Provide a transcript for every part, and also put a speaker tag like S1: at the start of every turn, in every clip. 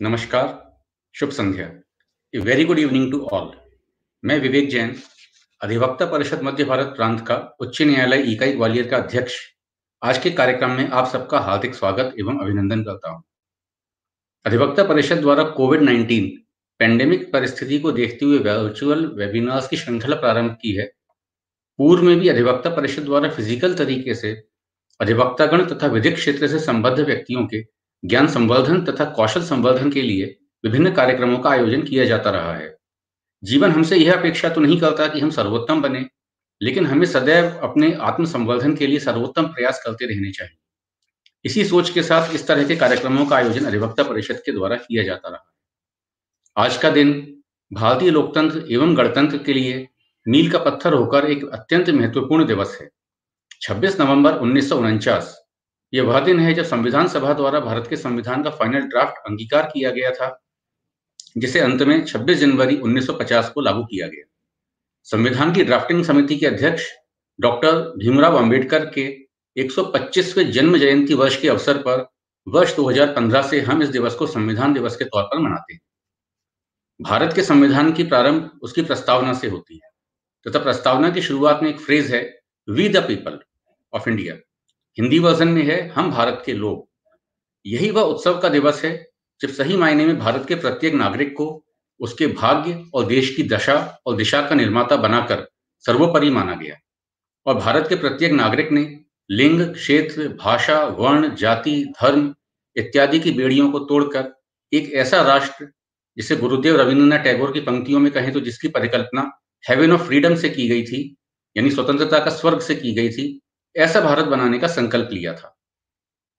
S1: नमस्कार, शुभ संध्या। Very good evening to all मैं विवेक जैन, अधिवक्ता परिषद मध्य भारत प्रांत का उच्च न्यायालय इकाई ग्वालियर का अध्यक्ष। आज के कार्यक्रम में आप सबका हार्दिक स्वागत एवं अभिनंदन करता हूँ। अधिवक्ता परिषद द्वारा कोविड 19 पेंडेमिक परिस्थिति को देखते हुए वर्चुअल वेबिनार्स की श्रृंखला प्रारंभ की है। पूर्व में भी अधिवक्ता परिषद द्वारा फ़िज़िकल तरीके से अधिवक्तागण तथा विधिक क्षेत्र से संबद्ध व्यक्तियों के ज्ञान संवर्धन तथा कौशल संवर्धन के लिए विभिन्न कार्यक्रमों का आयोजन किया जाता रहा है। जीवन हमसे यह अपेक्षा तो नहीं करता कि हम सर्वोत्तम बने, लेकिन हमें सदैव अपने आत्म संवर्धन के लिए सर्वोत्तम प्रयास करते रहने चाहिए। इसी सोच के साथ इस तरह के कार्यक्रमों का आयोजन अधिवक्ता परिषद के द्वारा किया जाता रहा है। आज का दिन भारतीय लोकतंत्र एवं गणतंत्र के लिए मील का पत्थर होकर एक अत्यंत महत्वपूर्ण दिवस है। 26 नवंबर उन्नीस यह वह दिन है जब संविधान सभा द्वारा भारत के संविधान का फाइनल ड्राफ्ट अंगीकार किया गया था, जिसे अंत में 26 जनवरी 1950 को लागू किया गया। संविधान की ड्राफ्टिंग समिति के अध्यक्ष डॉक्टर भीमराव अंबेडकर के 125वें जन्म जयंती वर्ष के अवसर पर वर्ष 2015 से हम इस दिवस को संविधान दिवस के तौर पर मनाते हैं। भारत के संविधान की प्रारंभ उसकी प्रस्तावना से होती है, तथा तो प्रस्तावना की शुरुआत में एक फ्रेज है we the people of India Hindi version में है हम भारत के लोग। यही वह उत्सव का दिवस है, जब सही मायने में भारत के प्रत्येक नागरिक को उसके भाग्य और देश की दशा और दिशा का निर्माता बनाकर सर्वोपरि माना गया। और भारत के प्रत्येक नागरिक ने लिंग, क्षेत्र, भाषा, वर्ण, जाति, धर्म इत्यादि की बेड़ियों को तोड़कर एक ऐसा राष्ट्र, जिसे गुरुदेव रविन्द्रनाथ टैगोर की पंक्तियों में कहें तो जिसकी परिकल्पना हेवन ऑफ़ फ्रीडम से की गई थी, यानी स्वतंत्रता का स्वर्ग से की गई थी ऐसा भारत बनाने का संकल्प लिया था।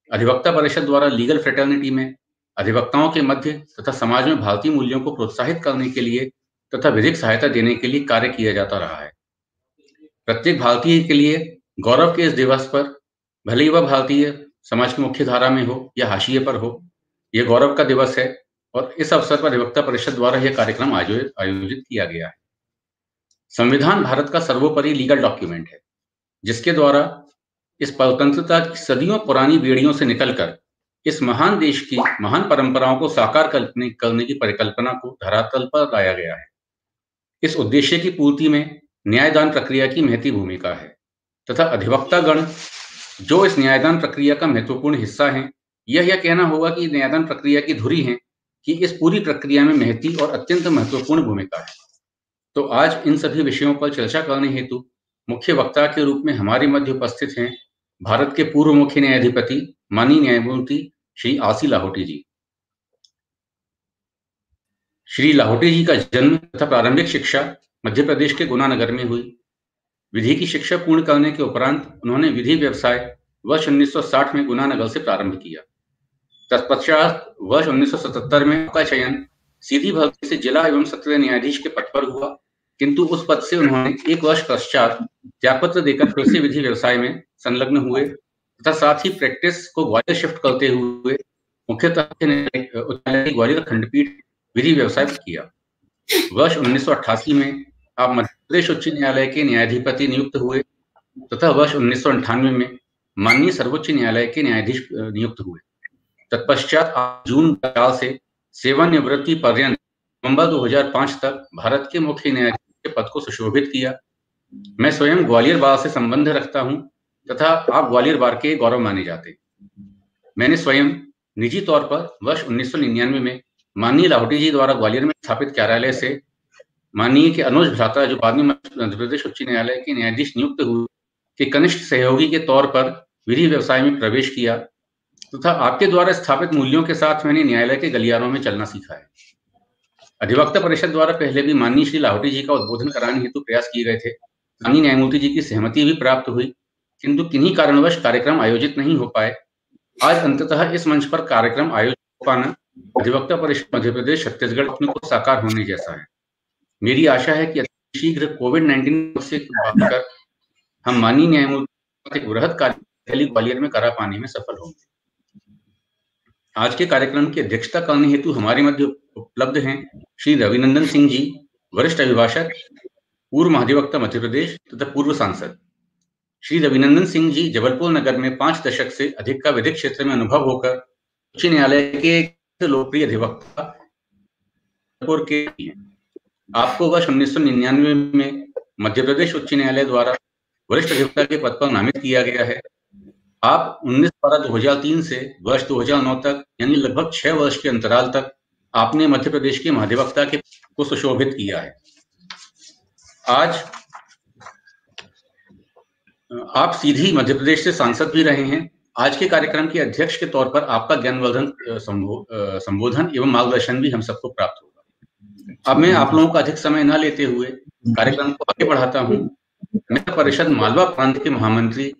S1: अधिवक्ता परिषद द्वारा लीगल फ्रेटर्निटी में, अधिवक्ताओं के मध्य तथा समाज में भारतीय मूल्यों को प्रोत्साहित करने के लिए तथा विधिक सहायता देने के लिए कार्य किया जाता रहा है। प्रत्येक भारतीय के लिए गौरव के इस दिवस पर, भले ही वह भारतीय समाज की मुख्य धारा में हो या हाशिए पर हो यह गौरव का दिवस है और इस अवसर पर अधिवक्ता परिषद द्वारा यह कार्यक्रम आयोजित किया गया है। संविधान भारत का सर्वोपरि लीगल डॉक्यूमेंट है, जिसके द्वारा इस स्वतंत्रता की सदियों पुरानी बेड़ियों से निकलकर, इस महान देश की महान परंपराओं को साकार करने करने की परिकल्पना को धरातल पर लाया गया है। इस उद्देश्य की पूर्ति में न्यायदान प्रक्रिया की महती भूमिका है, तथा अधिवक्ता गण जो इस न्यायदान प्रक्रिया का महत्वपूर्ण हिस्सा है, यह यह कहना होगा कि न्यायदान प्रक्रिया की धुरी है कि इस पूरी प्रक्रिया में महती और अत्यंत महत्वपूर्ण भूमिका है। तो आज इन सभी विषयों पर चर्चा करने हेतु मुख्य वक्ता के रूप में हमारे मध्य उपस्थित हैं भारत के पूर्व मुख्य न्यायाधिपति मानी न्यायमूर्ति श्री आसी लाहौटी जी। श्री लाहौटी जी का जन्म तथा प्रारंभिक शिक्षा मध्य प्रदेश के गुना नगर में हुई। विधि की शिक्षा पूर्ण करने के उपरांत उन्होंने विधि व्यवसाय वर्ष 1960 में गुना नगर से प्रारंभ किया। तत्पश्चात वर्ष 1977 में का चयन सीधी भर्ती से जिला एवं सत्र न्यायाधीश के पद पर हुआ। किंतु उस पद से उन्होंने एक वर्ष पश्चात त्यागपत्र देकर से विधि व्यवसाय में संलग्न हुए तथा साथ ही प्रैक्टिस को ग्वालियर शिफ्ट करते हुए मुख्यतः ग्वालियर खंडपीठ विधि व्यवसाय किया। वर्ष 1988 में आप मध्य प्रदेश उच्च न्यायालय के न्यायाधिपति नियुक्त हुए तथा वर्ष उन्नीस में माननीय सर्वोच्च न्यायालय के न्यायाधीश नियुक्त हुए। तत्पश्चात जून से सेवानिवृत्ति पर्यंत नवंबर 2005 तक भारत के मुख्य न्यायाधीश के पद को सुशोभित किया। मैं स्वयं ग्वालियर बार से संबंध रखता हूँ तथा आप ग्वालियर बार के गौरव माने जाते। मैंने स्वयं निजी तौर पर वर्ष 1999 में माननीय लाहौटी जी द्वारा ग्वालियर में स्थापित कार्यालय से माननीय के अनुज भ्राता, जो बाद में प्रदेश उच्च न्यायालय के न्यायाधीश नियुक्त हुए, के कनिष्ठ सहयोगी के तौर पर विधि व्यवसाय में प्रवेश किया तथा तो आपके द्वारा स्थापित मूल्यों के साथ मैंने न्यायालय के गलियारों में चलना सीखा है। अधिवक्ता परिषद द्वारा पहले भी माननीय श्री लाहौटी जी का उद्बोधन कराने हेतु प्रयास किए गए थे। माननीय न्यायमूर्ति जी की सहमति भी प्राप्त हुई, किंतु किन्हीं कारणवश कार्यक्रम आयोजित नहीं हो पाए। आज अंततः इस मंच पर कार्यक्रम आयोजित हो पाना अधिवक्ता परिषद मध्य प्रदेश, छत्तीसगढ़ को साकार होने जैसा है। मेरी आशा है कि शीघ्र कोविड नाइन्टीन से हम माननीय न्यायमूर्ति वृहद कार्य ग्वालियर में करा पाने में सफल होंगे। आज के कार्यक्रम की अध्यक्षता करने हेतु हमारे मध्य उपलब्ध हैं श्री रविनंदन सिंह जी, वरिष्ठ अभिभाषक, पूर्व महाधिवक्ता मध्य प्रदेश तथा पूर्व सांसद। श्री रविनंदन सिंह जी जबलपुर नगर में पाँच दशक से अधिक का विधिक क्षेत्र में अनुभव होकर उच्च न्यायालय के लोकप्रिय अधिवक्ता के आपको वर्ष उन्नीस सौ निन्यानवे में मध्य प्रदेश उच्च न्यायालय द्वारा वरिष्ठ अधिवक्ता के पद पर नामित किया गया है। आप 19 बारह 2003 से वर्ष 2009 तक, यानी लगभग छह वर्ष के अंतराल तक, आपने मध्य प्रदेश के महाधिवक्ता के को सुशोभित किया है। आज, आप सीधी मध्य प्रदेश से सांसद भी रहे हैं। आज के कार्यक्रम के अध्यक्ष के तौर पर आपका ज्ञानवर्धन संबोधन एवं मार्गदर्शन भी हम सबको प्राप्त होगा। अब मैं आप लोगों का अधिक समय न लेते हुए कार्यक्रम को आगे बढ़ाता हूँ। परिषद मालवा प्रांत के महामंत्री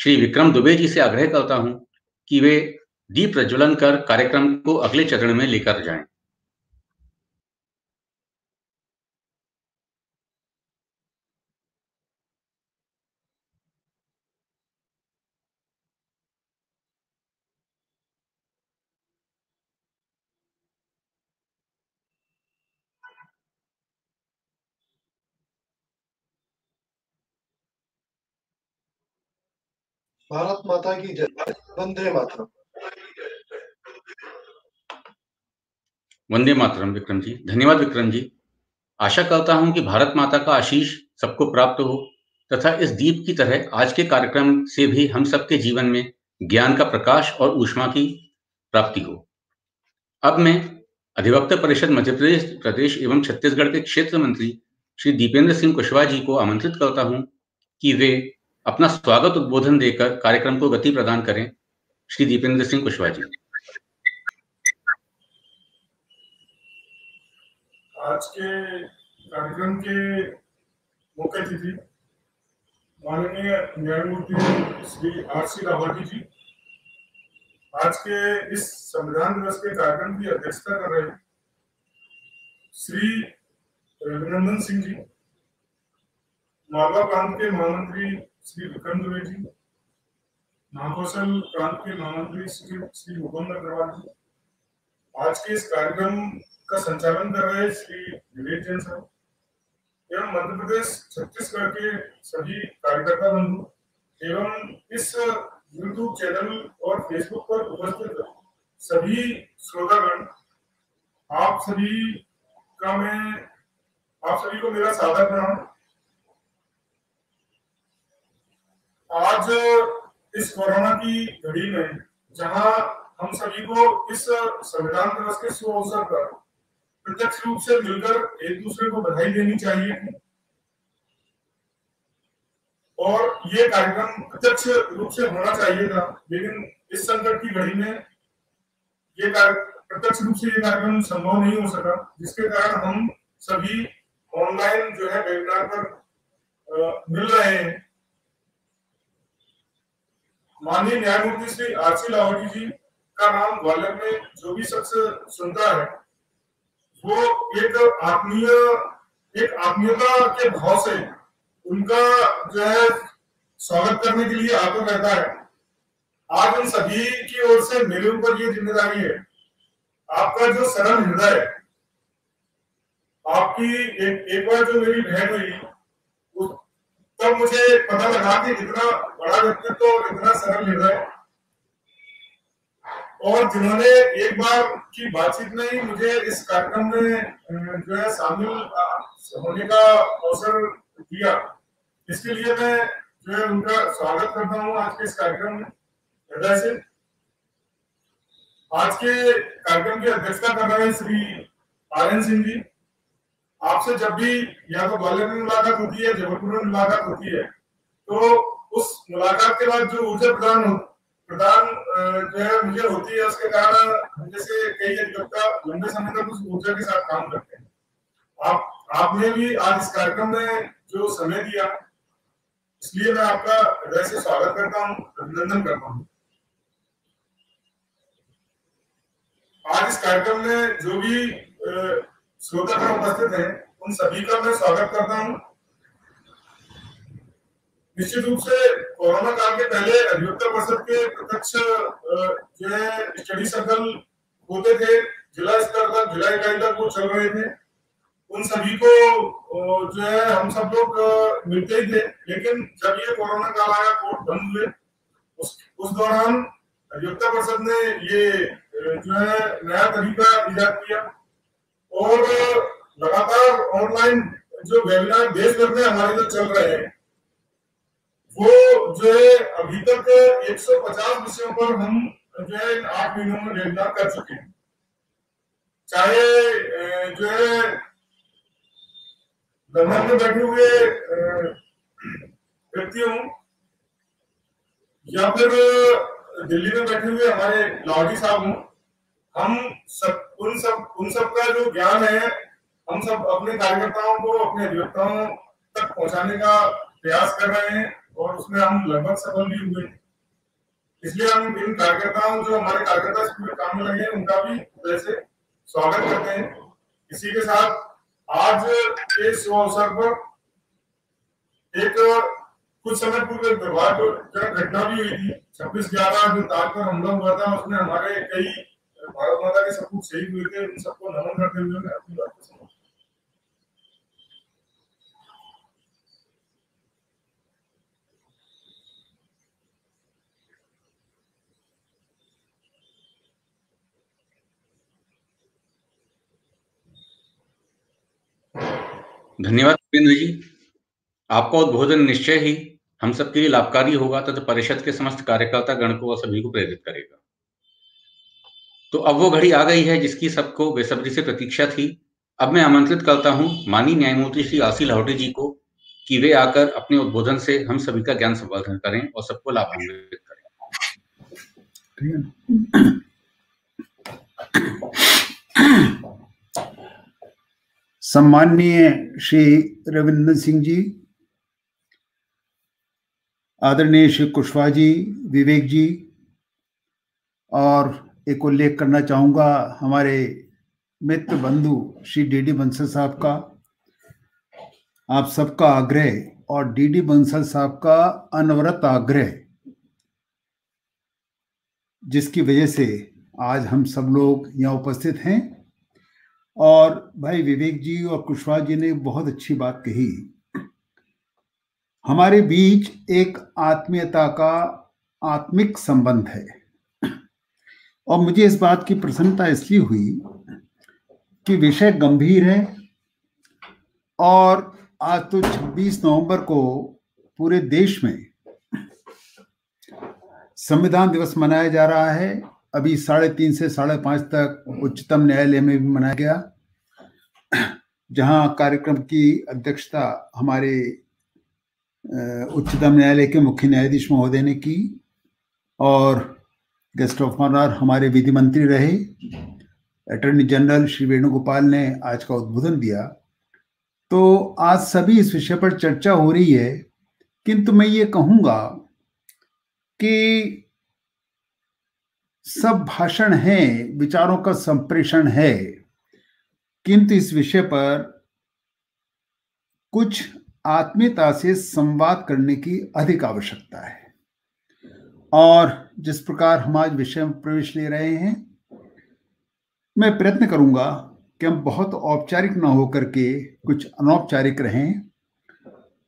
S1: श्री विक्रम दुबे जी से आग्रह करता हूँ कि वे दीप प्रज्वलन कर कार्यक्रम को अगले चरण में लेकर जाएँ।
S2: भारत माता की जय। वंदे मातरम।
S1: वंदे मातरम विक्रम जी धन्यवाद विक्रम जी आशा करता हूँ कि भारत माता का आशीष सबको प्राप्त हो तथा इस दीप की तरह आज के कार्यक्रम से भी हम सबके जीवन में ज्ञान का प्रकाश और ऊष्मा की प्राप्ति हो। अब मैं अधिवक्ता परिषद मध्य प्रदेश प्रदेश एवं छत्तीसगढ़ के क्षेत्र मंत्री श्री दीपेंद्र सिंह कुशवाहा जी को आमंत्रित करता हूँ कि वे अपना स्वागत उद्बोधन देकर कार्यक्रम को गति प्रदान करें श्री दीपेंद्र सिंह कुशवाहा जी।
S3: आज के कार्यक्रम के मुख्य अतिथि माननीय न्यायमूर्ति श्री आर सी लाहौटी जी, आज के इस संविधान दिवस के कार्यक्रम की अध्यक्षता कर रहे श्री रघुनंदन सिंह जी मालवा प्रांत के महामंत्री श्री विक्रम जी महाकौशल प्रांत के महामंत्री श्री श्री मुकुंद अग्रवाल जी। आज के इस कार्यक्रम का संचालन कर रहे श्री विवेक जैन साहब। एवं मध्य प्रदेश छत्तीसगढ़ के सभी कार्यकर्ता बंधु एवं इस यूट्यूब चैनल और फेसबुक पर उपस्थित सभी श्रोतागण, आप सभी का मैं, आप सभी को मेरा सादर प्रणाम। आज इस कोरोना की घड़ी में, जहाँ हम सभी को इस संविधान दिवस के शुभ अवसर पर प्रत्यक्ष रूप से मिलकर एक दूसरे को बधाई देनी चाहिए। और ये कार्यक्रम प्रत्यक्ष रूप से होना चाहिए था, लेकिन इस संकट की घड़ी में ये प्रत्यक्ष रूप से ये कार्यक्रम संभव नहीं हो सका, जिसके कारण हम सभी ऑनलाइन जो है वेबिनार पर मिल रहे हैं। माननीय न्यायमूर्ति श्री आर सी लाहौटी जी का नाम ग्वालियर में जो भी शख्स सुनता है, वो एक आत्मीय, एक आत्मीयता के भाव से उनका जो है स्वागत करने के लिए आतुर रहता है। आज उन सभी की ओर से मेरे ऊपर ये ज़िम्मेदारी है। आपका जो सरल हृदय, आपकी एक एक बार जो मेरी बहन हुई तब मुझे पता लगा कि इतना बड़ा व्यक्तित्व और इतना सरल हृदय और जिन्होंने एक बार की बातचीत में ही मुझे इस कार्यक्रम में जो है, शामिल होने का अवसर दिया। इसके लिए मैं, जो है, उनका स्वागत करता हूँ आज के इस कार्यक्रम में। हृदय से। आज के कार्यक्रम की अध्यक्षता कर रहे हैं श्री आर एन सिंह जी। आपसे जब भी या तो ग्वालियर में मुलाकात होती है, जबलपुर में मुलाकात होती है तो उस मुलाकात के बाद जो ऊर्जा प्रदान प्रदान जो है मुझे होती है, उसके कारण जैसे कई अधिवक्ता लंबे समय तक उस ऊर्जा के साथ काम करते हैं। आप, आपने भी आज इस कार्यक्रम में जो समय दिया, इसलिए मैं आपका हृदय से स्वागत करता हूँ, अभिनंदन करता हूँ। आज इस कार्यक्रम में जो भी श्रोता में उपस्थित है। उन सभी का मैं स्वागत करता हूँ। निश्चित रूप से कोरोना काल के पहले अधिवक्ता परिषद के प्रत्यक्ष जो है स्टडी सर्कल होते थे, जिला स्तर तक जिला इकाई तक वो चल रहे थे। उन सभी को जो है, हम सब लोग मिलते ही थे। लेकिन जब ये कोरोना काल आया, कोर्ट बंद हुए। उस उस दौरान अधिवक्ता परिषद ने ये जो है, नया तरीका ईजाद किया। और लगातार ऑनलाइन जो वेबिनार देश भर में हमारे जो चल रहे हैं, वो जो है अभी तक 150 विषयों पर हम जो है आठ महीनों में वेबिनार कर चुके हैं। चाहे जो है लंदन में बैठे हुए व्यक्ति हों, या फिर दिल्ली में बैठे हुए हमारे लाहौरी साहब हों, हम सब उन सब उन सब का जो ज्ञान है, हम सब अपने कार्यकर्ताओं को, अपने अधिवक्ताओं तक पहुँचाने का प्रयास कर रहे हैं और उसमें हम लगभग सफल भी हुए इसलिए हम इन कार्यकर्ताओं, जो हमारे कार्यकर्ता इस काम में लगे हैं, उनका भी वैसे स्वागत करते हैं। इसी के साथ आज इस अवसर पर एक कुछ समय पूर्व दुर्भाग्यजनक घटना भी हुई थी। छब्बीस ग्यारह जो ताज पर हमला हुआ था, उसमें हमारे कई भारत माता के शहीद हुए थे उन सबको नमन करते हुए मैं अपनी बात को
S1: धन्यवाद सुरेंद्र जी। आपका उद्बोधन निश्चय ही हम सबके लिए लाभकारी होगा तथा परिषद के समस्त कार्यकर्ता गण को और सभी को प्रेरित करेगा। तो अब वो घड़ी आ गई है जिसकी सबको बेसब्री से प्रतीक्षा थी। अब मैं आमंत्रित करता हूँ मानी न्यायमूर्ति श्री आसी लाहौटी जी को कि वे आकर अपने उद्बोधन से हम सभी का ज्ञान संवर्धन करें और सबको लाभान्वित करें।
S4: सम्माननीय श्री रविंद्र सिंह जी, आदरणीय श्री कुशवाहा जी, विवेक जी और एक उल्लेख करना चाहूँगा हमारे मित्र बंधु श्री डी डी बंसल साहब का। आप सबका आग्रह और डी डी बंसल साहब का अनवरत आग्रह, जिसकी वजह से आज हम सब लोग यहाँ उपस्थित हैं। और भाई विवेक जी और कुशवाहा जी ने बहुत अच्छी बात कही। हमारे बीच एक आत्मीयता का आत्मिक संबंध है। और मुझे इस बात की प्रसन्नता इसलिए हुई कि विषय गंभीर है और आज तो 26 नवंबर को पूरे देश में संविधान दिवस मनाया जा रहा है। अभी साढ़े तीन से साढ़े पाँच तक उच्चतम न्यायालय में भी मनाया गया। जहाँ कार्यक्रम की अध्यक्षता हमारे उच्चतम न्यायालय के मुख्य न्यायाधीश महोदय ने की और गेस्ट ऑफ़ ऑनर हमारे विधि मंत्री रहे। अटॉर्नी जनरल श्री वेणुगोपाल ने आज का उद्बोधन दिया। तो आज सभी इस विषय पर चर्चा हो रही है, किंतु मैं ये कहूँगा कि सब भाषण है, विचारों का संप्रेषण है, किंतु इस विषय पर कुछ आत्मीयता से संवाद करने की अधिक आवश्यकता है। और जिस प्रकार हम आज विषय में प्रवेश ले रहे हैं, मैं प्रयत्न करूँगा कि हम बहुत औपचारिक ना होकर के कुछ अनौपचारिक रहें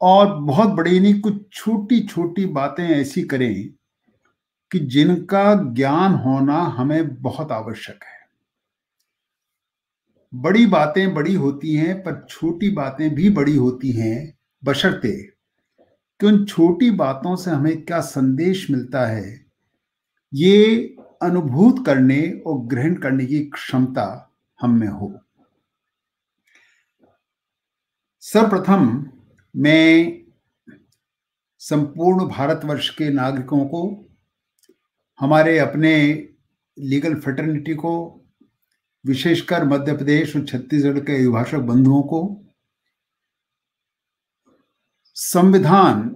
S4: और बहुत बड़ी नहीं कुछ छोटी छोटी बातें ऐसी करें कि जिनका ज्ञान होना हमें बहुत आवश्यक है। बड़ी बातें बड़ी होती हैं, पर छोटी बातें भी बड़ी होती हैं, बशर्ते कि उन छोटी बातों से हमें क्या संदेश मिलता है ये अनुभूत करने और ग्रहण करने की क्षमता हम में हो। सर्वप्रथम मैं संपूर्ण भारतवर्ष के नागरिकों को, हमारे अपने लीगल फ्रेटर्निटी को, विशेषकर मध्य प्रदेश और छत्तीसगढ़ के अभिभाषक बंधुओं को, संविधान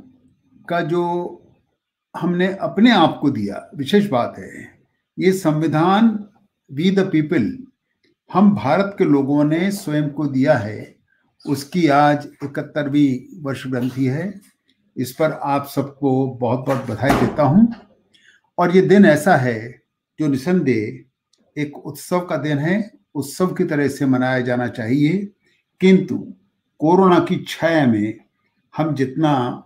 S4: का जो हमने अपने आप को दिया। विशेष बात है, ये संविधान वी द पीपल हम भारत के लोगों ने स्वयं को दिया है। उसकी आज इकहत्तरवीं वर्ष ग्रंथि है। इस पर आप सबको बहुत बहुत बधाई देता हूँ। और ये दिन ऐसा है जो निसंदेह एक उत्सव का दिन है। उत्सव की तरह से मनाया जाना चाहिए। किंतु कोरोना की छाया में हम जितना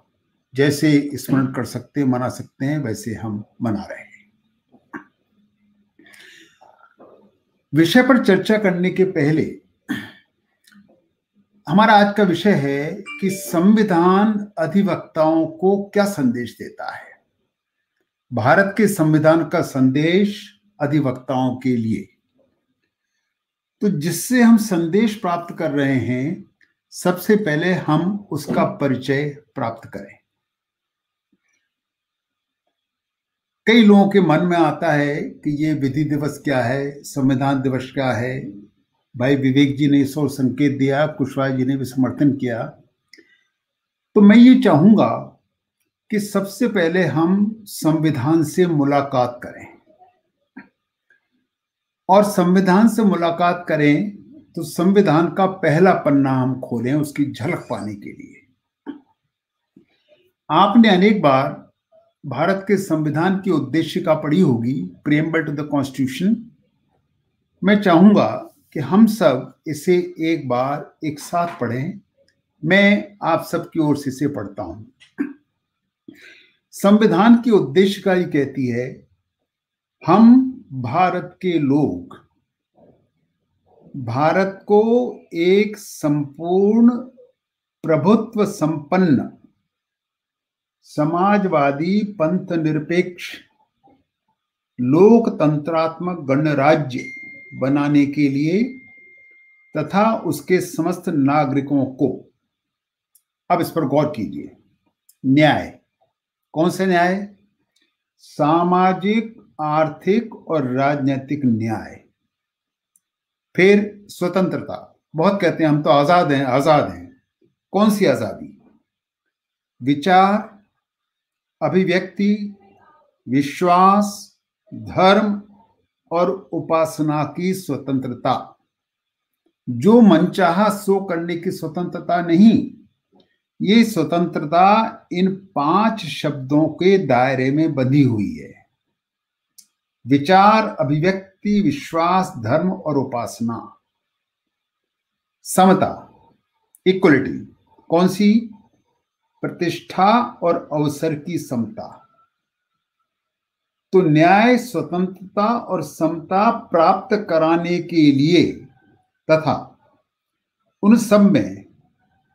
S4: जैसे स्मरण कर सकते मना सकते हैं, वैसे हम मना रहे हैं। विषय पर चर्चा करने के पहले, हमारा आज का विषय है कि संविधान अधिवक्ताओं को क्या संदेश देता है। भारत के संविधान का संदेश अधिवक्ताओं के लिए। तो जिससे हम संदेश प्राप्त कर रहे हैं, सबसे पहले हम उसका परिचय प्राप्त करें। कई लोगों के मन में आता है कि ये विधि दिवस क्या है, संविधान दिवस क्या है। भाई विवेक जी ने इस ओर संकेत दिया, कुशवाहा जी ने भी समर्थन किया। तो मैं ये चाहूँगा कि सबसे पहले हम संविधान से मुलाकात करें। और संविधान से मुलाकात करें तो संविधान का पहला पन्ना हम खोलें उसकी झलक पाने के लिए। आपने अनेक बार भारत के संविधान की उद्देशिका पढ़ी होगी प्रेमबल टू द कॉन्स्टिट्यूशन मैं चाहूँगा कि हम सब इसे एक बार एक साथ पढ़ें। मैं आप सबकी ओर से इसे पढ़ता हूँ। संविधान की उद्देशिका ही कहती है, हम भारत के लोग, भारत को एक संपूर्ण प्रभुत्व संपन्न समाजवादी पंथ निरपेक्ष लोकतंत्रात्मक गणराज्य बनाने के लिए तथा उसके समस्त नागरिकों को। अब इस पर गौर कीजिए। न्याय। कौन से न्याय? सामाजिक, आर्थिक और राजनीतिक न्याय। फिर स्वतंत्रता। बहुत कहते हैं, हम तो आज़ाद हैं आज़ाद हैं। कौन सी आज़ादी? विचार अभिव्यक्ति, विश्वास, धर्म और उपासना की स्वतंत्रता। जो मनचाहा सो करने की स्वतंत्रता नहीं। ये स्वतंत्रता इन पाँच शब्दों के दायरे में बंधी हुई है। विचार, अभिव्यक्ति, विश्वास, धर्म और उपासना। समता इक्वलिटी कौन सी? प्रतिष्ठा और अवसर की समता। तो न्याय, स्वतंत्रता और समता प्राप्त कराने के लिए तथा उन सब में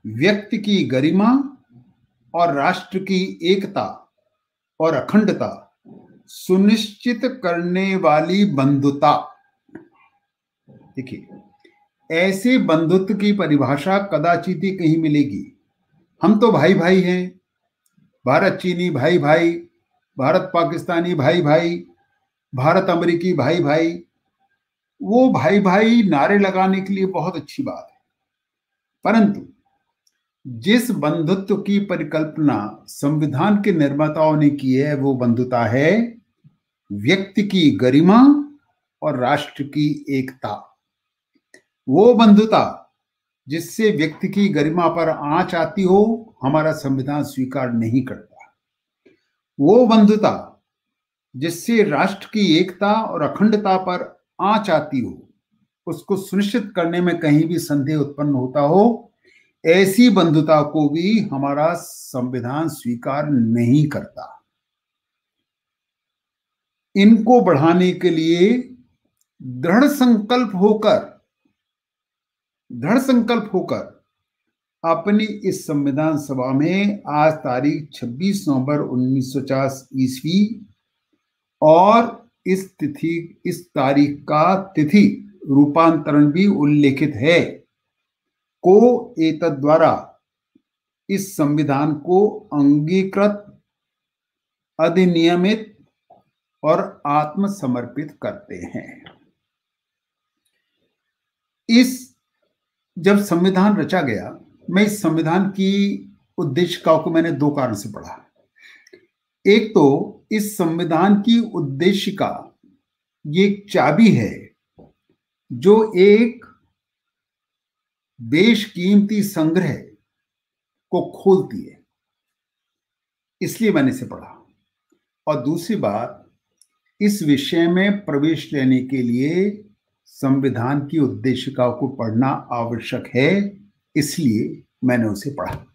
S4: व्यक्ति की गरिमा और राष्ट्र की एकता और अखंडता सुनिश्चित करने वाली बंधुता। देखिए, ऐसे बंधुत्व की परिभाषा कदाचित ही कहीं मिलेगी। हम तो भाई भाई हैं। भारत चीनी भाई भाई भारत पाकिस्तानी भाई भाई भारत अमेरिकी भाई भाई वो भाई भाई नारे लगाने के लिए बहुत अच्छी बात है। परंतु जिस बंधुत्व की परिकल्पना संविधान के निर्माताओं ने की है, वो बंधुता है व्यक्ति की गरिमा और राष्ट्र की एकता। वो बंधुता जिससे व्यक्ति की गरिमा पर आँच आती हो, हमारा संविधान स्वीकार नहीं करता। वो बंधुता जिससे राष्ट्र की एकता और अखंडता पर आँच आती हो, उसको सुनिश्चित करने में कहीं भी संदेह उत्पन्न होता हो, ऐसी बंधुता को भी हमारा संविधान स्वीकार नहीं करता। इनको बढ़ाने के लिए दृढ़ संकल्प होकर दृढ़ संकल्प होकर अपनी इस संविधान सभा में आज तारीख 26 नवंबर 1950 ईस्वी और इस तिथि, इस तारीख का तिथि रूपांतरण भी उल्लेखित है। को एक द्वारा इस संविधान को अंगीकृत, अधिनियमित और आत्मसमर्पित करते हैं। इस जब संविधान रचा गया, मैं इस संविधान की उद्देशिकाओं को मैंने दो कारण से पढ़ा। एक तो इस संविधान की उद्देशिका, ये एक चाबी है, जो एक देश कीमती संग्रह को खोलती है। इसलिए मैंने इसे पढ़ा। और दूसरी बात, इस विषय में प्रवेश लेने के लिए संविधान की उद्देशिकाओं को पढ़ना आवश्यक है, इसलिए मैंने उसे पढ़ा।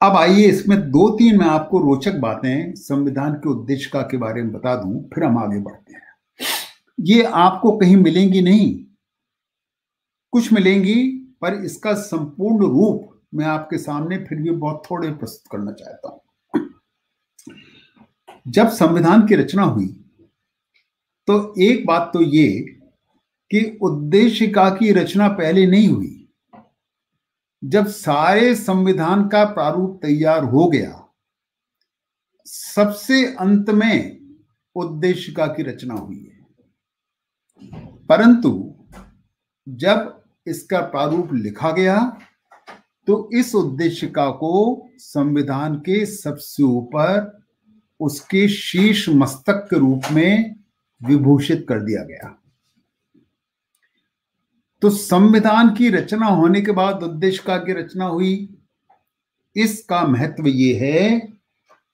S4: अब आइए इसमें दो तीन मैं आपको रोचक बातें संविधान की उद्देश्य के बारे में बता दूँ, फिर हम आगे बढ़ते हैं। ये आपको कहीं मिलेंगी नहीं। कुछ मिलेंगी, पर इसका संपूर्ण रूप मैं आपके सामने फिर भी बहुत थोड़े प्रस्तुत करना चाहता हूँ। जब संविधान की रचना हुई तो एक बात तो ये कि उद्देशिका की रचना पहले नहीं हुई। जब सारे संविधान का प्रारूप तैयार हो गया, सबसे अंत में उद्देशिका की रचना हुई है। परंतु जब इसका प्रारूप लिखा गया तो इस उद्देशिका को संविधान के सबसे ऊपर उसके शीर्ष मस्तक के रूप में विभूषित कर दिया गया। तो संविधान की रचना होने के बाद उद्देशिका की रचना हुई। इसका महत्व ये है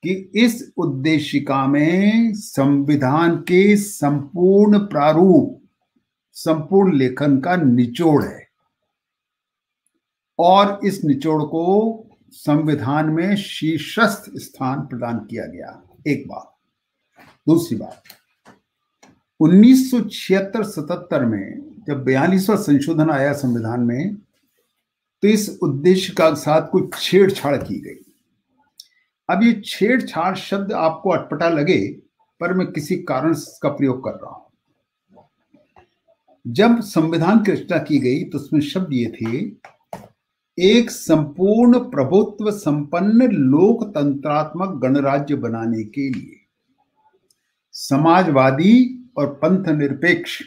S4: कि इस उद्देशिका में संविधान के संपूर्ण प्रारूप, संपूर्ण लेखन का निचोड़ है। और इस निचोड़ को संविधान में शीर्षस्थ स्थान प्रदान किया गया। एक बात, दूसरी बात, उन्नीस सौ छिहत्तर सतहत्तर में जब बयालीसवा संशोधन आया संविधान में तो इस उद्देश्य का साथ कुछ छेड़छाड़ की गई। अब ये छेड़छाड़ शब्द आपको अटपटा लगे, पर मैं किसी कारण का प्रयोग कर रहा हूँ। जब संविधान की रचना की गई तो उसमें शब्द ये थे, एक संपूर्ण प्रभुत्व संपन्न लोकतंत्रात्मक गणराज्य बनाने के लिए, समाजवादी और पंथ निरपेक्ष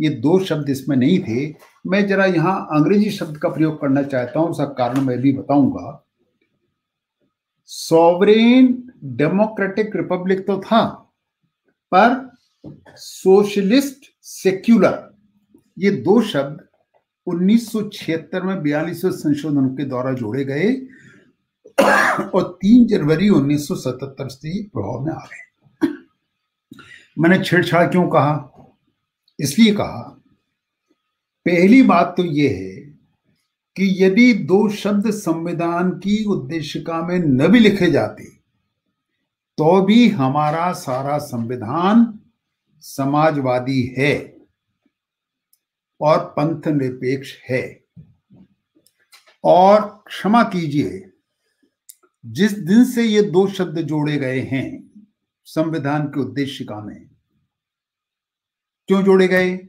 S4: ये दो शब्द इसमें नहीं थे। मैं जरा यहाँ अंग्रेज़ी शब्द का प्रयोग करना चाहता हूँ, उसका कारण मैं भी बताऊँगा। सॉवरेन डेमोक्रेटिक रिपब्लिक तो था, पर सोशलिस्ट सेक्युलर ये दो शब्द 1976 में बयालीसवें संशोधन के द्वारा जोड़े गए और 3 जनवरी 1977 से प्रभाव में आ गए। मैंने छेड़छाड़ क्यों कहा? इसलिए कहा, पहली बात तो यह है कि यदि दो शब्द संविधान की उद्देशिका में न भी लिखे जाते तो भी हमारा सारा संविधान समाजवादी है और पंथ निरपेक्ष है। और क्षमा कीजिए, जिस दिन से ये दो शब्द जोड़े गए हैं संविधान के उद्देशिका में क्यों जोड़े गए?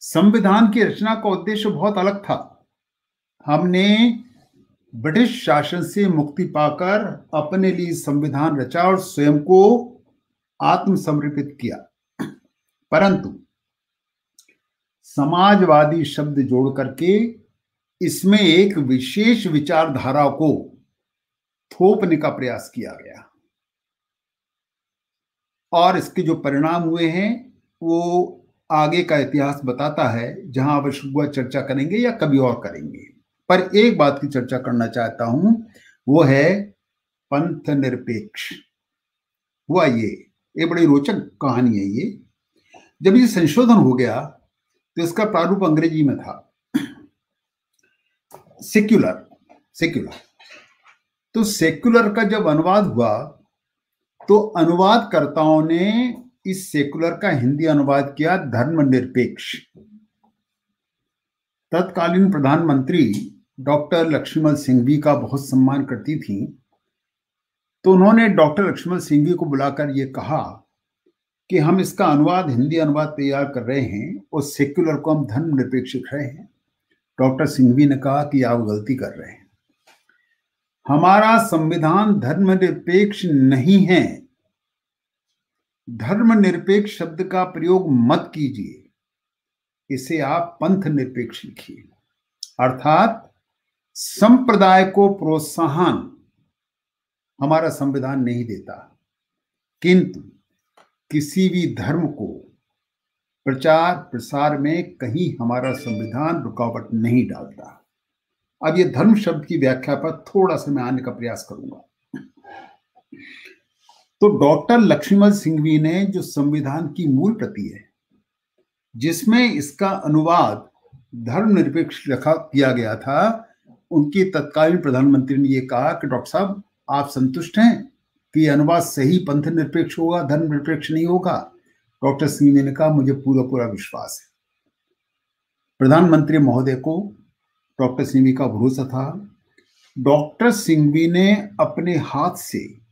S4: संविधान की रचना का उद्देश्य बहुत अलग था। हमने ब्रिटिश शासन से मुक्ति पाकर अपने लिए संविधान रचा और स्वयं को आत्मसमर्पित किया। परंतु समाजवादी शब्द जोड़ करके इसमें एक विशेष विचारधारा को थोपने का प्रयास किया गया। और इसके जो परिणाम हुए हैं वो आगे का इतिहास बताता है, जहाँ आवश्यक हुआ चर्चा करेंगे या कभी और करेंगे। पर एक बात की चर्चा करना चाहता हूँ, वो है पंथ निरपेक्ष। हुआ ये ये बड़ी रोचक कहानी है ये। जब ये संशोधन हो गया तो इसका प्रारूप अंग्रेज़ी में था। Secular secular. तो सेक्युलर का जब अनुवाद हुआ तो अनुवादकर्ताओं ने इस सेकुलर का हिंदी अनुवाद किया धर्मनिरपेक्ष। तत्कालीन प्रधानमंत्री डॉक्टर लक्ष्मण सिंघवी का बहुत सम्मान करती थी। तो उन्होंने डॉक्टर लक्ष्मण सिंघवी को बुलाकर ये कहा कि हम इसका अनुवाद, हिंदी अनुवाद तैयार कर रहे हैं और सेक्युलर को हम धर्म निरपेक्ष लिख रहे हैं। डॉक्टर सिंघवी ने कहा कि आप गलती कर रहे हैं। हमारा संविधान धर्म निरपेक्ष नहीं है। धर्म निरपेक्ष शब्द का प्रयोग मत कीजिए। इसे आप पंथ निरपेक्ष लिखिए। अर्थात, संप्रदाय को प्रोत्साहन हमारा संविधान नहीं देता। किंतु, किसी भी धर्म को प्रचार प्रसार में कहीं हमारा संविधान रुकावट नहीं डालता। अब ये धर्म शब्द की व्याख्या पर थोड़ा सा मैं आने का प्रयास करूँगा। तो डॉक्टर लक्ष्मण सिंघवी ने जो संविधान की मूल प्रति है, जिसमें इसका अनुवाद धर्मनिरपेक्ष रखा, किया गया था, उनके तत्कालीन प्रधानमंत्री ने यह कहा कि डॉक्टर साहब, आप संतुष्ट हैं कि अनुवाद सही पंथ निरपेक्ष होगा धर्म निरपेक्ष नहीं होगा? डॉक्टर सिंह ने कहा, मुझे पूरा पूरा विश्वास है। प्रधानमंत्री महोदय को डॉक्टर सिंघवी का भरोसा था। डॉक्टर सिंघवी ने अपने हाथ से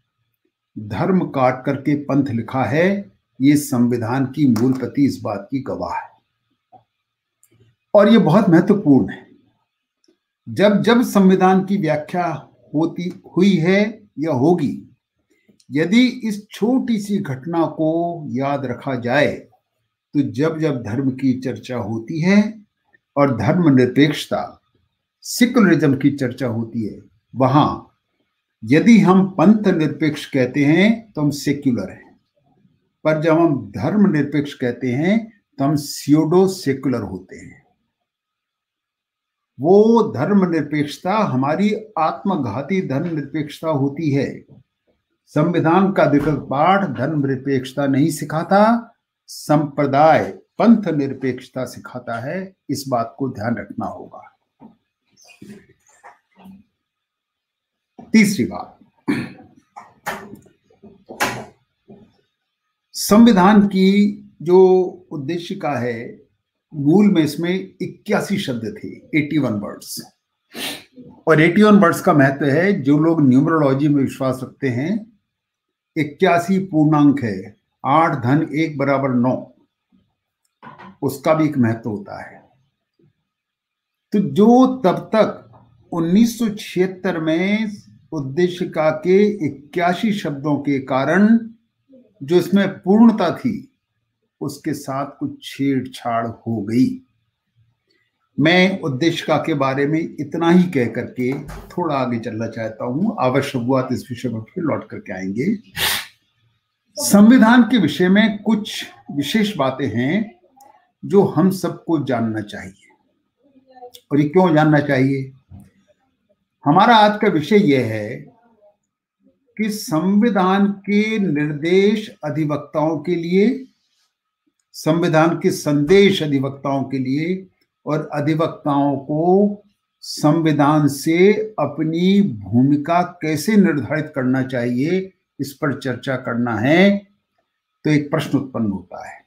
S4: धर्म काट करके पंथ लिखा है, ये संविधान की मूल प्रति इस बात की गवाह है। और ये बहुत महत्वपूर्ण है। जब जब संविधान की व्याख्या होती, हुई है या होगी। यदि इस छोटी सी घटना को याद रखा जाए तो जब जब धर्म की चर्चा होती है और धर्म निरपेक्षता, सिकुलरिज्म की चर्चा होती है, वहाँ यदि हम पंथ निरपेक्ष कहते हैं तो हम सेक्युलर हैं। पर जब हम धर्म निरपेक्ष कहते हैं तो हम सियोडो सेकुलर होते हैं। वो धर्म निरपेक्षता, हमारी आत्मघाती धर्म निरपेक्षता होती है। संविधान का विकल्प पाठ धर्म निरपेक्षता नहीं सिखाता, संप्रदाय पंथ निरपेक्षता सिखाता है। इस बात को ध्यान रखना होगा। तीसरी बात। संविधान की जो उद्देश्य का है, मूल में इसमें इक्यासी शब्द थे 81 वर्ड्स। और 81 वर्ड्स का महत्व है, जो लोग न्यूमरोलॉजी में विश्वास रखते हैं, इक्यासी पूर्णांक है, आठ धन एक बराबर नौ। उसका भी एक महत्व होता है। तो जो तब तक 1976 में उद्देशिका के इक्यासी शब्दों के कारण जो इसमें पूर्णता थी, उसके साथ कुछ छेड़छाड़ हो गई। मैं उद्देशिका के बारे में इतना ही कह करके थोड़ा आगे चलना चाहता हूँ। आवश्यक हुआ तो इस विषय पर फिर लौट करके आएँगे। संविधान के विषय में कुछ विशेष बातें हैं जो हम सबको जानना चाहिए। और ये क्यों जानना चाहिए? हमारा आज का विषय यह है कि संविधान के निर्देश अधिवक्ताओं के लिए, संविधान के संदेश अधिवक्ताओं के लिए और अधिवक्ताओं को संविधान से अपनी भूमिका कैसे निर्धारित करना चाहिए, इस पर चर्चा करना है। तो एक प्रश्न उत्पन्न होता है।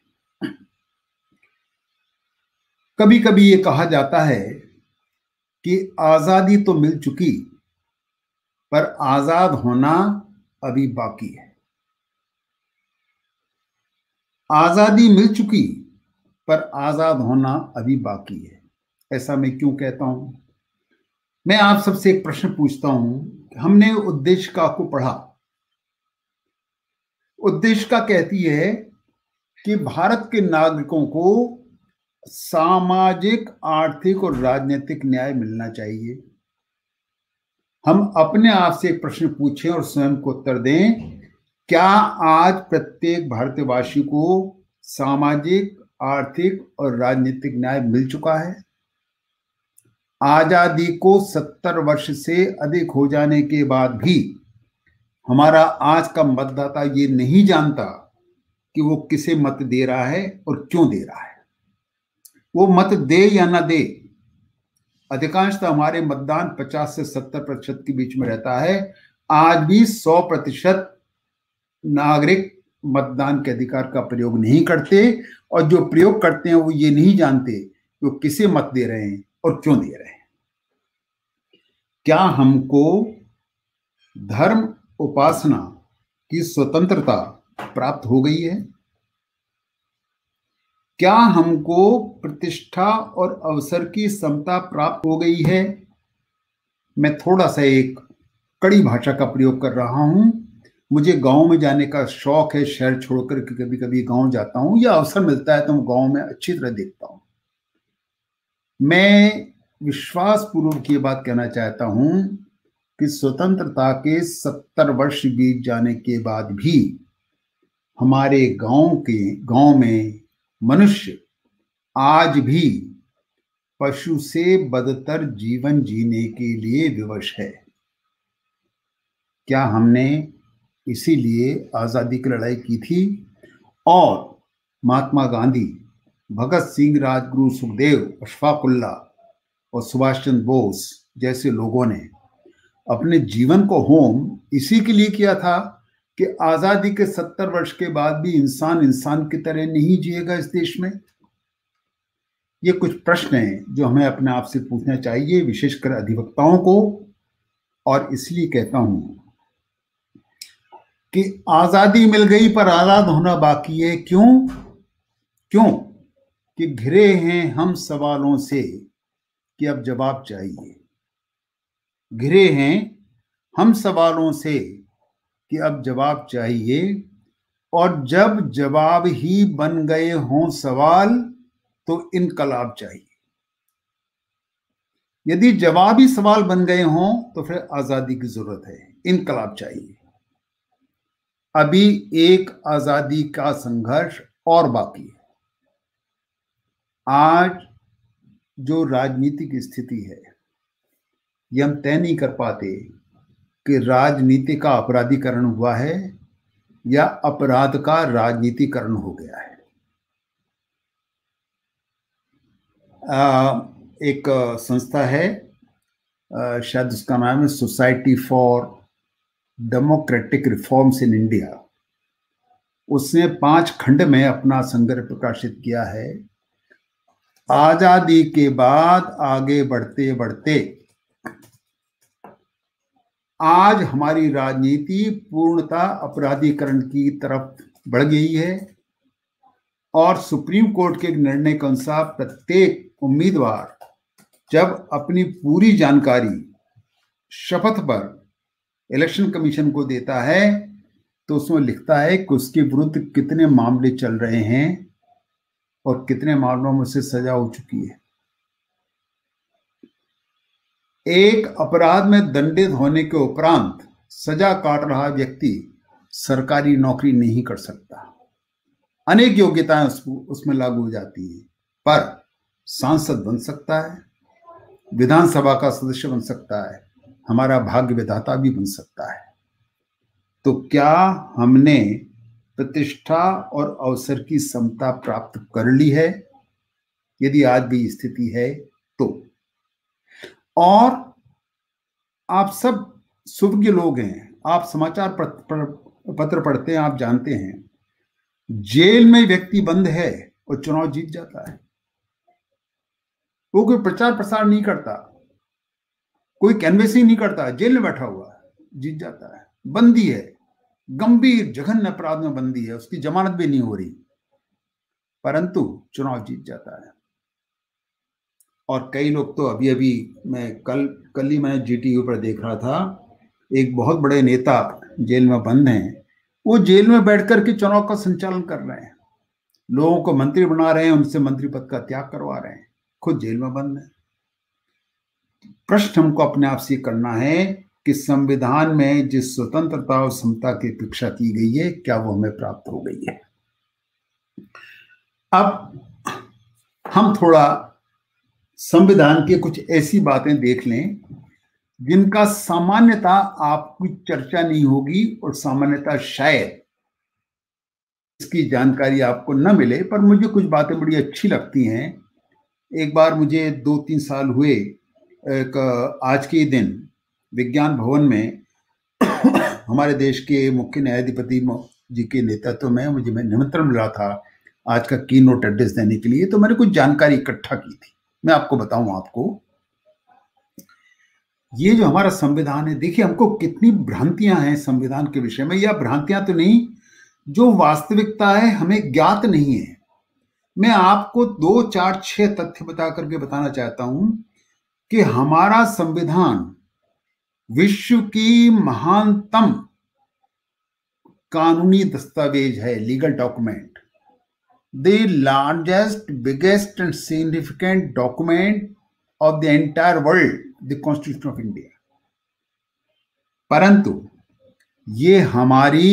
S4: कभी कभी ये कहा जाता है कि आज़ादी तो मिल चुकी, पर आज़ाद होना अभी बाकी है। आज़ादी मिल चुकी, पर आज़ाद होना अभी बाकी है। ऐसा मैं क्यों कहता हूँ? मैं आप सबसे एक प्रश्न पूछता हूँ। हमने उद्देशिका को पढ़ा। उद्देशिका कहती है कि भारत के नागरिकों को सामाजिक, आर्थिक और राजनीतिक न्याय मिलना चाहिए। हम अपने आप से एक प्रश्न पूछें और स्वयं को उत्तर दें, क्या आज प्रत्येक भारतवासी को सामाजिक, आर्थिक और राजनीतिक न्याय मिल चुका है? आज़ादी को सत्तर वर्ष से अधिक हो जाने के बाद भी हमारा आज का मतदाता ये नहीं जानता कि वो किसे मत दे रहा है और क्यों दे रहा है। वो मत दे या ना दे। अधिकांशतः हमारे मतदान 50 से 70 प्रतिशत के बीच में रहता है। आज भी 100 प्रतिशत नागरिक मतदान के अधिकार का प्रयोग नहीं करते और जो प्रयोग करते हैं वो ये नहीं जानते कि वो किसे मत दे रहे हैं और क्यों दे रहे हैं। क्या हमको धर्म उपासना की स्वतंत्रता प्राप्त हो गई है? क्या हमको प्रतिष्ठा और अवसर की समता प्राप्त हो गई है? मैं थोड़ा सा एक कड़ी भाषा का प्रयोग कर रहा हूँ। मुझे गाँव में जाने का शौक है, शहर छोड़कर के कभी कभी गाँव जाता हूँ या अवसर मिलता है तो मैं गाँव में अच्छी तरह देखता हूँ। मैं विश्वास पूर्वक ये बात कहना चाहता हूँ कि स्वतंत्रता के सत्तर वर्ष बीत जाने के बाद भी हमारे गाँव के, गाँव में मनुष्य आज भी पशु से बदतर जीवन जीने के लिए विवश है। क्या हमने इसीलिए आज़ादी की लड़ाई की थी? और महात्मा गांधी, भगत सिंह, राजगुरु सुखदेव, अशफाकुल्ला और सुभाष चंद्र बोस जैसे लोगों ने अपने जीवन को होम इसी के लिए किया था कि आज़ादी के सत्तर वर्ष के बाद भी इंसान इंसान की तरह नहीं जिएगा इस देश में? ये कुछ प्रश्न हैं जो हमें अपने आप से पूछना चाहिए, विशेषकर अधिवक्ताओं को। और इसलिए कहता हूँ कि आज़ादी मिल गई पर आज़ाद होना बाकी है। क्यों? क्यों? कि घिरे हैं हम सवालों से कि अब जवाब चाहिए। घिरे हैं हम सवालों से कि अब जवाब चाहिए। और जब जवाब ही बन गए हों सवाल तो इनकलाब चाहिए। यदि जवाब ही सवाल बन गए हों तो फिर आज़ादी की ज़रूरत है। इनकलाब चाहिए। अभी एक आज़ादी का संघर्ष और बाकी है। आज जो राजनीतिक स्थिति है, ये हम तय नहीं कर पाते कि राजनीति का अपराधीकरण हुआ है या अपराध का राजनीतिकरण हो गया है? आ, एक संस्था है शायद उसका नाम है society for democratic reforms in India उसने पाँच खंड में अपना संग्रह प्रकाशित किया है। आज़ादी के बाद आगे बढ़ते बढ़ते आज हमारी राजनीति पूर्णता अपराधीकरण की तरफ़ बढ़ गई है और सुप्रीम कोर्ट के निर्णय के अनुसार प्रत्येक उम्मीदवार जब अपनी पूरी जानकारी शपथ पर इलेक्शन कमीशन को देता है तो उसमें लिखता है कि उसके विरुद्ध कितने मामले चल रहे हैं और कितने मामलों में से सजा हो चुकी है। एक अपराध में दंडित होने के उपरांत सजा काट रहा व्यक्ति सरकारी नौकरी नहीं कर सकता। अनेक योग्यताएँ उसमें लागू हो जाती है, पर सांसद बन सकता है, विधानसभा का सदस्य बन सकता है, हमारा भाग्य विधाता भी बन सकता है। तो क्या हमने प्रतिष्ठा और अवसर की समता प्राप्त कर ली है? यदि आज भी स्थिति है तो और आप सब सुभज्ञ लोग हैं। आप समाचार पत्र पढ़ते हैं, आप जानते हैं। जेल में व्यक्ति बंद है और चुनाव जीत जाता है। वो कोई प्रचार प्रसार नहीं करता। कोई कैनवेसिंग नहीं करता। जेल में बैठा हुआ जीत जाता है। बंदी है। गंभीर, जघन्य अपराध में बंदी है। उसकी जमानत भी नहीं हो रही। परंतु चुनाव जीत जाता है। और कई लोग तो अभी अभी मैं कल कल ही मैं जी पर देख रहा था। एक बहुत बड़े नेता जेल में बंद हैं। वो जेल में बैठ कर के चुनाव का संचालन कर रहे हैं। लोगों को मंत्री बना रहे हैं, उनसे मंत्री पद का त्याग करवा रहे हैं। खुद जेल में बंद है। प्रश्न हमको अपने आप से करना है कि संविधान में जिस स्वतंत्रता और समता की अपेक्षा की गई है, क्या वो हमें प्राप्त हो गई है? अब हम थोड़ा संविधान की कुछ ऐसी बातें देख लें, जिनका सामान्यता आपकी चर्चा नहीं होगी और सामान्यता शायद इसकी जानकारी आपको न मिले, पर मुझे कुछ बातें बड़ी अच्छी लगती हैं। एक बार मुझे दो तीन साल हुए, एक, आज के दिन, विज्ञान भवन में हमारे देश के मुख्य न्यायाधिपति जी के नेतृत्व में मुझे मैं निमंत्रण मिला था आज का की नोट एड्रेस देने के लिए तो मैंने कुछ जानकारी इकट्ठा की थी। मैं आपको बताऊँ आपको। ये जो हमारा संविधान है, देखिए हमको कितनी भ्रांतियाँ हैं संविधान के विषय में। या भ्रांतियाँ तो नहीं, जो वास्तविकता है, हमें ज्ञात नहीं है। मैं आपको दो, चार, छह तथ्य बता करके बताना चाहता हूँ कि हमारा संविधान विश्व की महानतम कानूनी दस्तावेज़ है, legal document. The largest, biggest, and significant document of the entire world, the Constitution of India. परंतु ये हमारी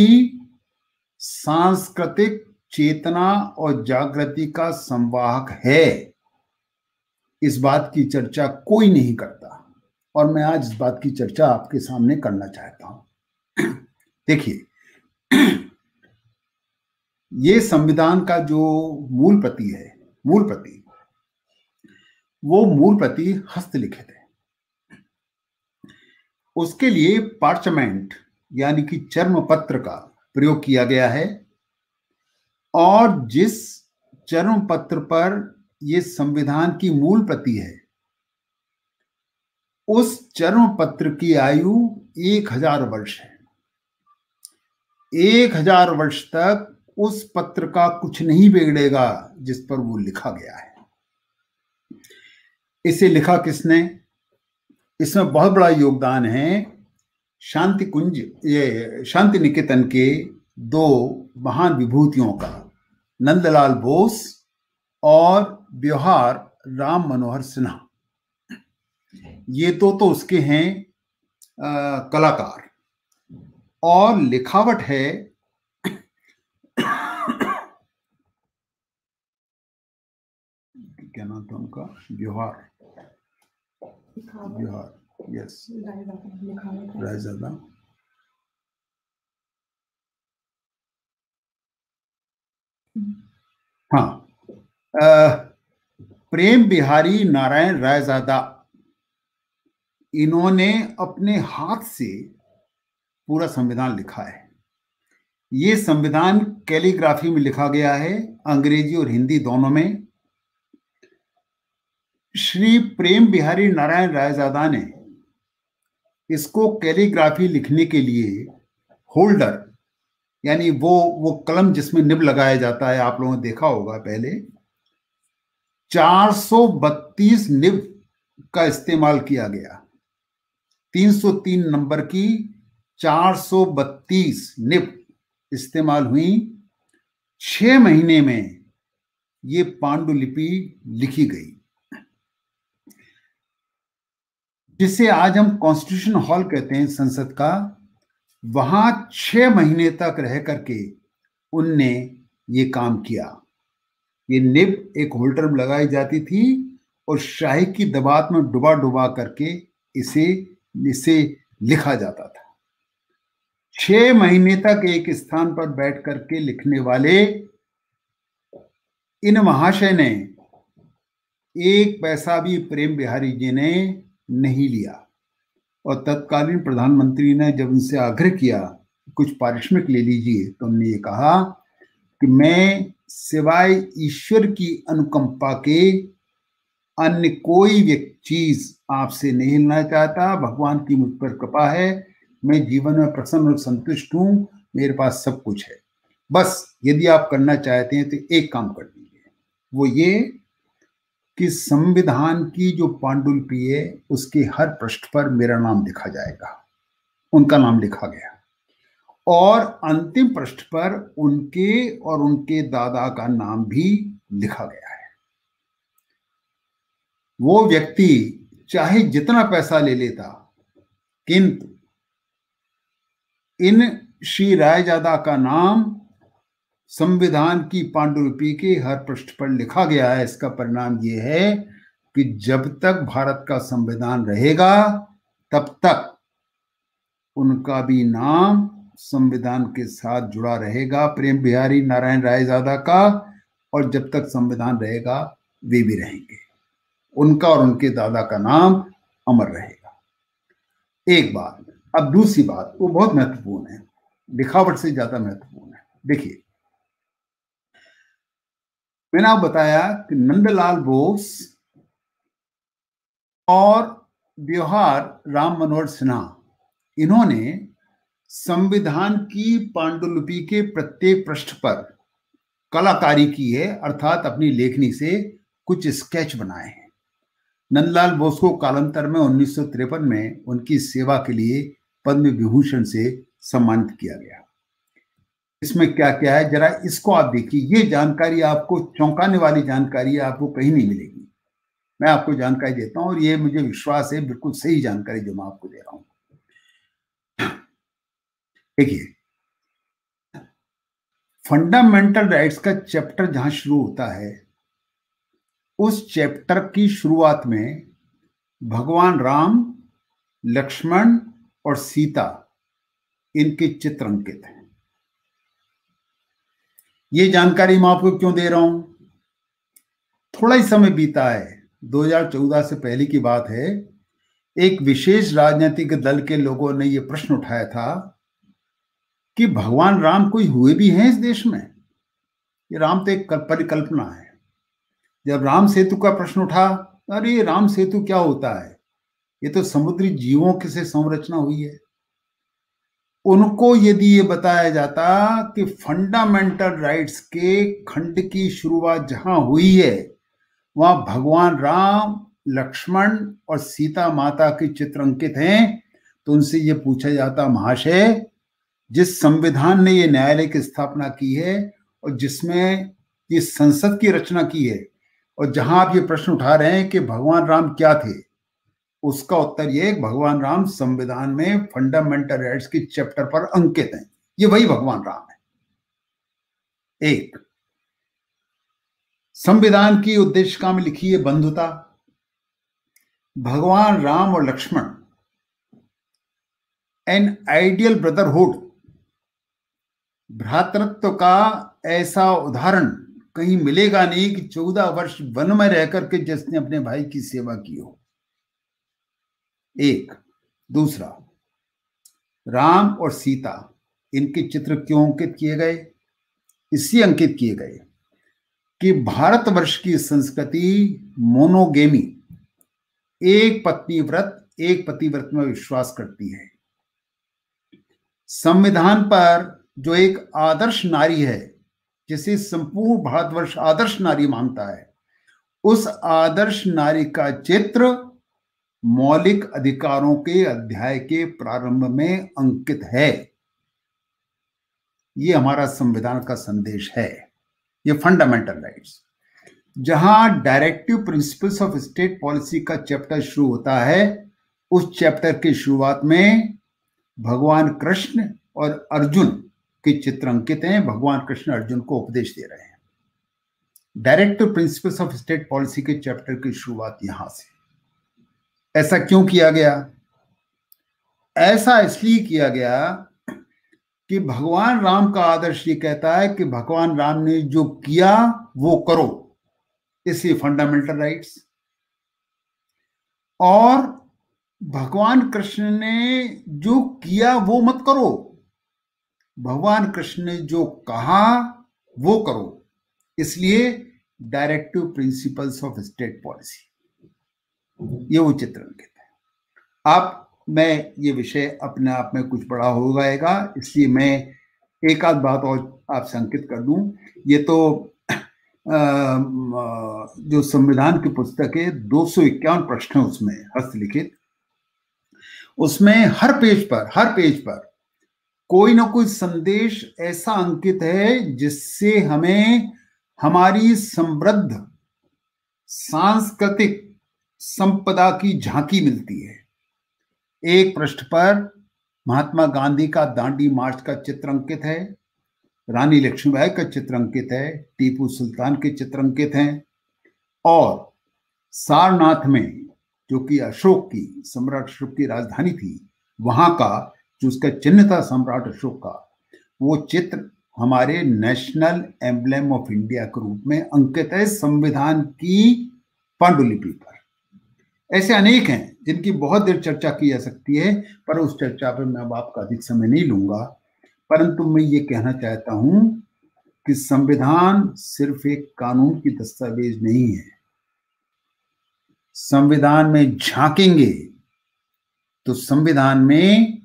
S4: सांस्कृतिक चेतना और जागृति का संवाहक है इस बात की चर्चा कोई नहीं करता और मैं आज इस बात की चर्चा आपके सामने करना चाहता हूँ देखिए ये संविधान का जो मूल प्रति है, मूल प्रति, वो मूल प्रति हस्तलिखित है। उसके लिए पार्चमेंट, यानी कि चर्म पत्र का प्रयोग किया गया है, और जिस चर्म पत्र पर यह संविधान की मूल प्रति है, उस चर्म पत्र की आयु एक हज़ार वर्ष है। एक हज़ार वर्ष तक उस पत्र का कुछ नहीं बिगड़ेगा जिस पर वो लिखा गया है। इसे लिखा किसने? इसमें बहुत बड़ा योगदान है। शांति कुंज ये शांति निकेतन के दो महान विभूतियों का नंदलाल बोस और व्यवहार राम मनोहर सिन्हा। ये तो तो उसके हैं आ, कलाकार। और लिखावट है क्या नाम था उनका? व्यवहार व्यवहार यस रायजादा। हाँ। प्रेम बिहारी नारायण रायजादा इन्होंने अपने हाथ से पूरा संविधान लिखा है। ये संविधान कैलीग्राफी में लिखा गया है अंग्रेज़ी और हिंदी दोनों में। श्री प्रेम बिहारी नारायण रायजादा ने इसको कैलीग्राफी लिखने के लिए होल्डर, यानी वो वो कलम जिसमें निब लगाया जाता है, आप लोगों ने देखा होगा पहले 432 निब का इस्तेमाल किया गया। 303 नंबर की 432 निब इस्तेमाल हुई। छह महीने में ये पांडुलिपि लिखी गई। जिसे आज हम कॉन्स्टिट्यूशन हॉल कहते हैं संसद का, वहाँ छह महीने तक रह करके उनने ये काम किया। ये निब एक होल्डर में लगाई जाती थी और शाही की दबात में डुबा डुबा करके इसे इसे लिखा जाता था। छह महीने तक एक स्थान पर बैठ करके लिखने वाले इन महाशय ने एक पैसा भी प्रेम बिहारी जी ने नहीं लिया। और तत्कालीन प्रधानमंत्री ने जब उनसे आग्रह किया कुछ पारिश्रमिक ले लीजिए तो उन्होंने ये कहा कि मैं सिवाय ईश्वर की अनुकंपा के अन्य कोई व्यक्ति चीज़ आपसे नहीं लेना चाहता। भगवान की मुझ पर कृपा है। मैं जीवन में प्रसन्न और संतुष्ट हूँ। मेरे पास सब कुछ है। बस यदि आप करना चाहते हैं तो एक काम कर दीजिए। वो ये कि संविधान की जो पांडुलिपि है, उसके हर पृष्ठ पर मेरा नाम लिखा जाएगा। उनका नाम लिखा गया। और अंतिम पृष्ठ पर उनके और उनके दादा का नाम भी लिखा गया है। वो व्यक्ति चाहे जितना पैसा ले लेता, किंतु इन श्री रायजादा का नाम संविधान की पांडुलिपि के हर पृष्ठ पर लिखा गया है। इसका परिणाम यह है कि जब तक भारत का संविधान रहेगा, तब तक उनका भी नाम संविधान के साथ जुड़ा रहेगा। प्रेम बिहारी, नारायण रायजादा का और जब तक संविधान रहेगा, वे भी रहेंगे। उनका और उनके दादा का नाम अमर रहेगा। एक बात, अब दूसरी बात, वो बहुत महत्वपूर्ण है। लिखावट से ज़्यादा महत्वपूर्ण है। देखिए मैंने आप बताया कि नंदलाल बोस और व्यवहार राम मनोहर सिन्हा, इन्होंने संविधान की पांडुलिपि के प्रत्येक पृष्ठ पर कलाकारी की है, अर्थात अपनी लेखनी से कुछ स्केच बनाए हैं। नंदलाल बोस को कालांतर में उन्नीस सौ तिरपन में उनकी सेवा के लिए पद्म विभूषण से सम्मानित किया गया। इसमें क्या क्या है, जरा इसको आप देखिए। ये जानकारी आपको, चौंकाने वाली जानकारी आपको कहीं नहीं मिलेगी। मैं आपको जानकारी देता हूँ और ये मुझे विश्वास है, बिल्कुल सही जानकारी जो मैं आपको दे रहा हूँ। देखिए, फंडामेंटल राइट्स का चैप्टर जहाँ शुरू होता है, उस चैप्टर की शुरुआत में भगवान राम, लक्ष्मण और सीता इनके चित्र अंकित हैं। ये जानकारी मैं आपको क्यों दे रहा हूँ? थोड़ा ही समय बीता है। 2014 से पहले की बात है। एक विशेष राजनीतिक दल के लोगों ने यह प्रश्न उठाया था कि भगवान राम कोई हुए भी हैं इस देश में? ये राम तो एक परिकल्पना है। जब राम सेतु का प्रश्न उठा, अरे, राम सेतु क्या होता है? ये तो समुद्री जीवों की से संरचना हुई है। उनको यदि ये बताया जाता कि फंडामेंटल राइट्स के खंड की शुरुआत जहाँ हुई है, वहाँ भगवान राम, लक्ष्मण और सीता माता के चित्र अंकित हैं तो उनसे ये पूछा जाता महाशय, जिस संविधान ने ये न्यायालय की स्थापना की है और जिसमें ये संसद की रचना की है, और जहाँ आप ये प्रश्न उठा रहे हैं कि भगवान राम क्या थे उसका उत्तर ये भगवान राम संविधान में फंडामेंटल राइट्स के चैप्टर पर अंकित हैं। ये वही भगवान राम है। एक, संविधान की उद्देशिका में लिखी है बंधुता, भगवान राम और लक्ष्मण एन आइडियल ब्रदरहुड भ्रातृत्व का ऐसा उदाहरण कहीं मिलेगा नहीं कि चौदह वर्ष वन में रहकर के जिसने अपने भाई की सेवा की हो। एक। दूसरा, राम और सीता इनके चित्र क्यों अंकित किए गए? इसलिए अंकित किए गए कि भारतवर्ष की संस्कृति मोनोगेमी, एक पत्नी व्रत, एक पति व्रत में विश्वास करती है। संविधान पर जो एक आदर्श नारी है, जिसे संपूर्ण भारतवर्ष आदर्श नारी मानता है, उस आदर्श नारी का चित्र मौलिक अधिकारों के अध्याय के प्रारंभ में अंकित है। ये हमारा संविधान का संदेश है। ये फंडामेंटल राइट्स जहाँ directive principles of state policy का चैप्टर शुरू होता है, उस चैप्टर की शुरुआत में भगवान कृष्ण और अर्जुन के चित्र अंकित हैं। भगवान कृष्ण अर्जुन को उपदेश दे रहे हैं। Directive principles of state policy के चैप्टर की शुरुआत यहाँ से। ऐसा क्यों किया गया? ऐसा इसलिए किया गया कि भगवान राम का आदर्श ये कहता है कि भगवान राम ने जो किया, वो करो। इसलिए फंडामेंटल राइट्स और भगवान कृष्ण ने जो किया, वो मत करो। भगवान कृष्ण ने जो कहा, वो करो। इसलिए directive principles of state policy ये वो चित्र अंकित है। आप, मैं ये विषय अपने आप में कुछ बड़ा हो जाएगा, इसलिए मैं एक आध बात और आपसे अंकित कर दूँ। ये तो जो संविधान की पुस्तक है, दो सौ इक्यावन प्रश्न है उसमें हस्तलिखित। उसमें हर पेज पर, हर पेज पर कोई ना कोई संदेश ऐसा अंकित है, जिससे हमें हमारी समृद्ध सांस्कृतिक संपदा की झांकी मिलती है। एक पृष्ठ पर महात्मा गांधी का दांडी मार्च का चित्र अंकित है, रानी लक्ष्मीबाई का चित्र अंकित है, टीपू सुल्तान के चित्र अंकित हैं और सारनाथ में जो कि अशोक की सम्राट अशोक की राजधानी थी, वहाँ का जो उसका चिन्ह था सम्राट अशोक का, वो चित्र हमारे नेशनल एम्बलम ऑफ़ इंडिया के रूप में अंकित है, संविधान की पांडुलिपि पर। ऐसे अनेक हैं जिनकी बहुत देर चर्चा की जा सकती है, पर उस चर्चा पर मैं अब आपका अधिक समय नहीं लूँगा। परंतु मैं ये कहना चाहता हूँ कि संविधान सिर्फ़ एक कानून की दस्तावेज़ नहीं है। संविधान में झांकेंगे तो संविधान में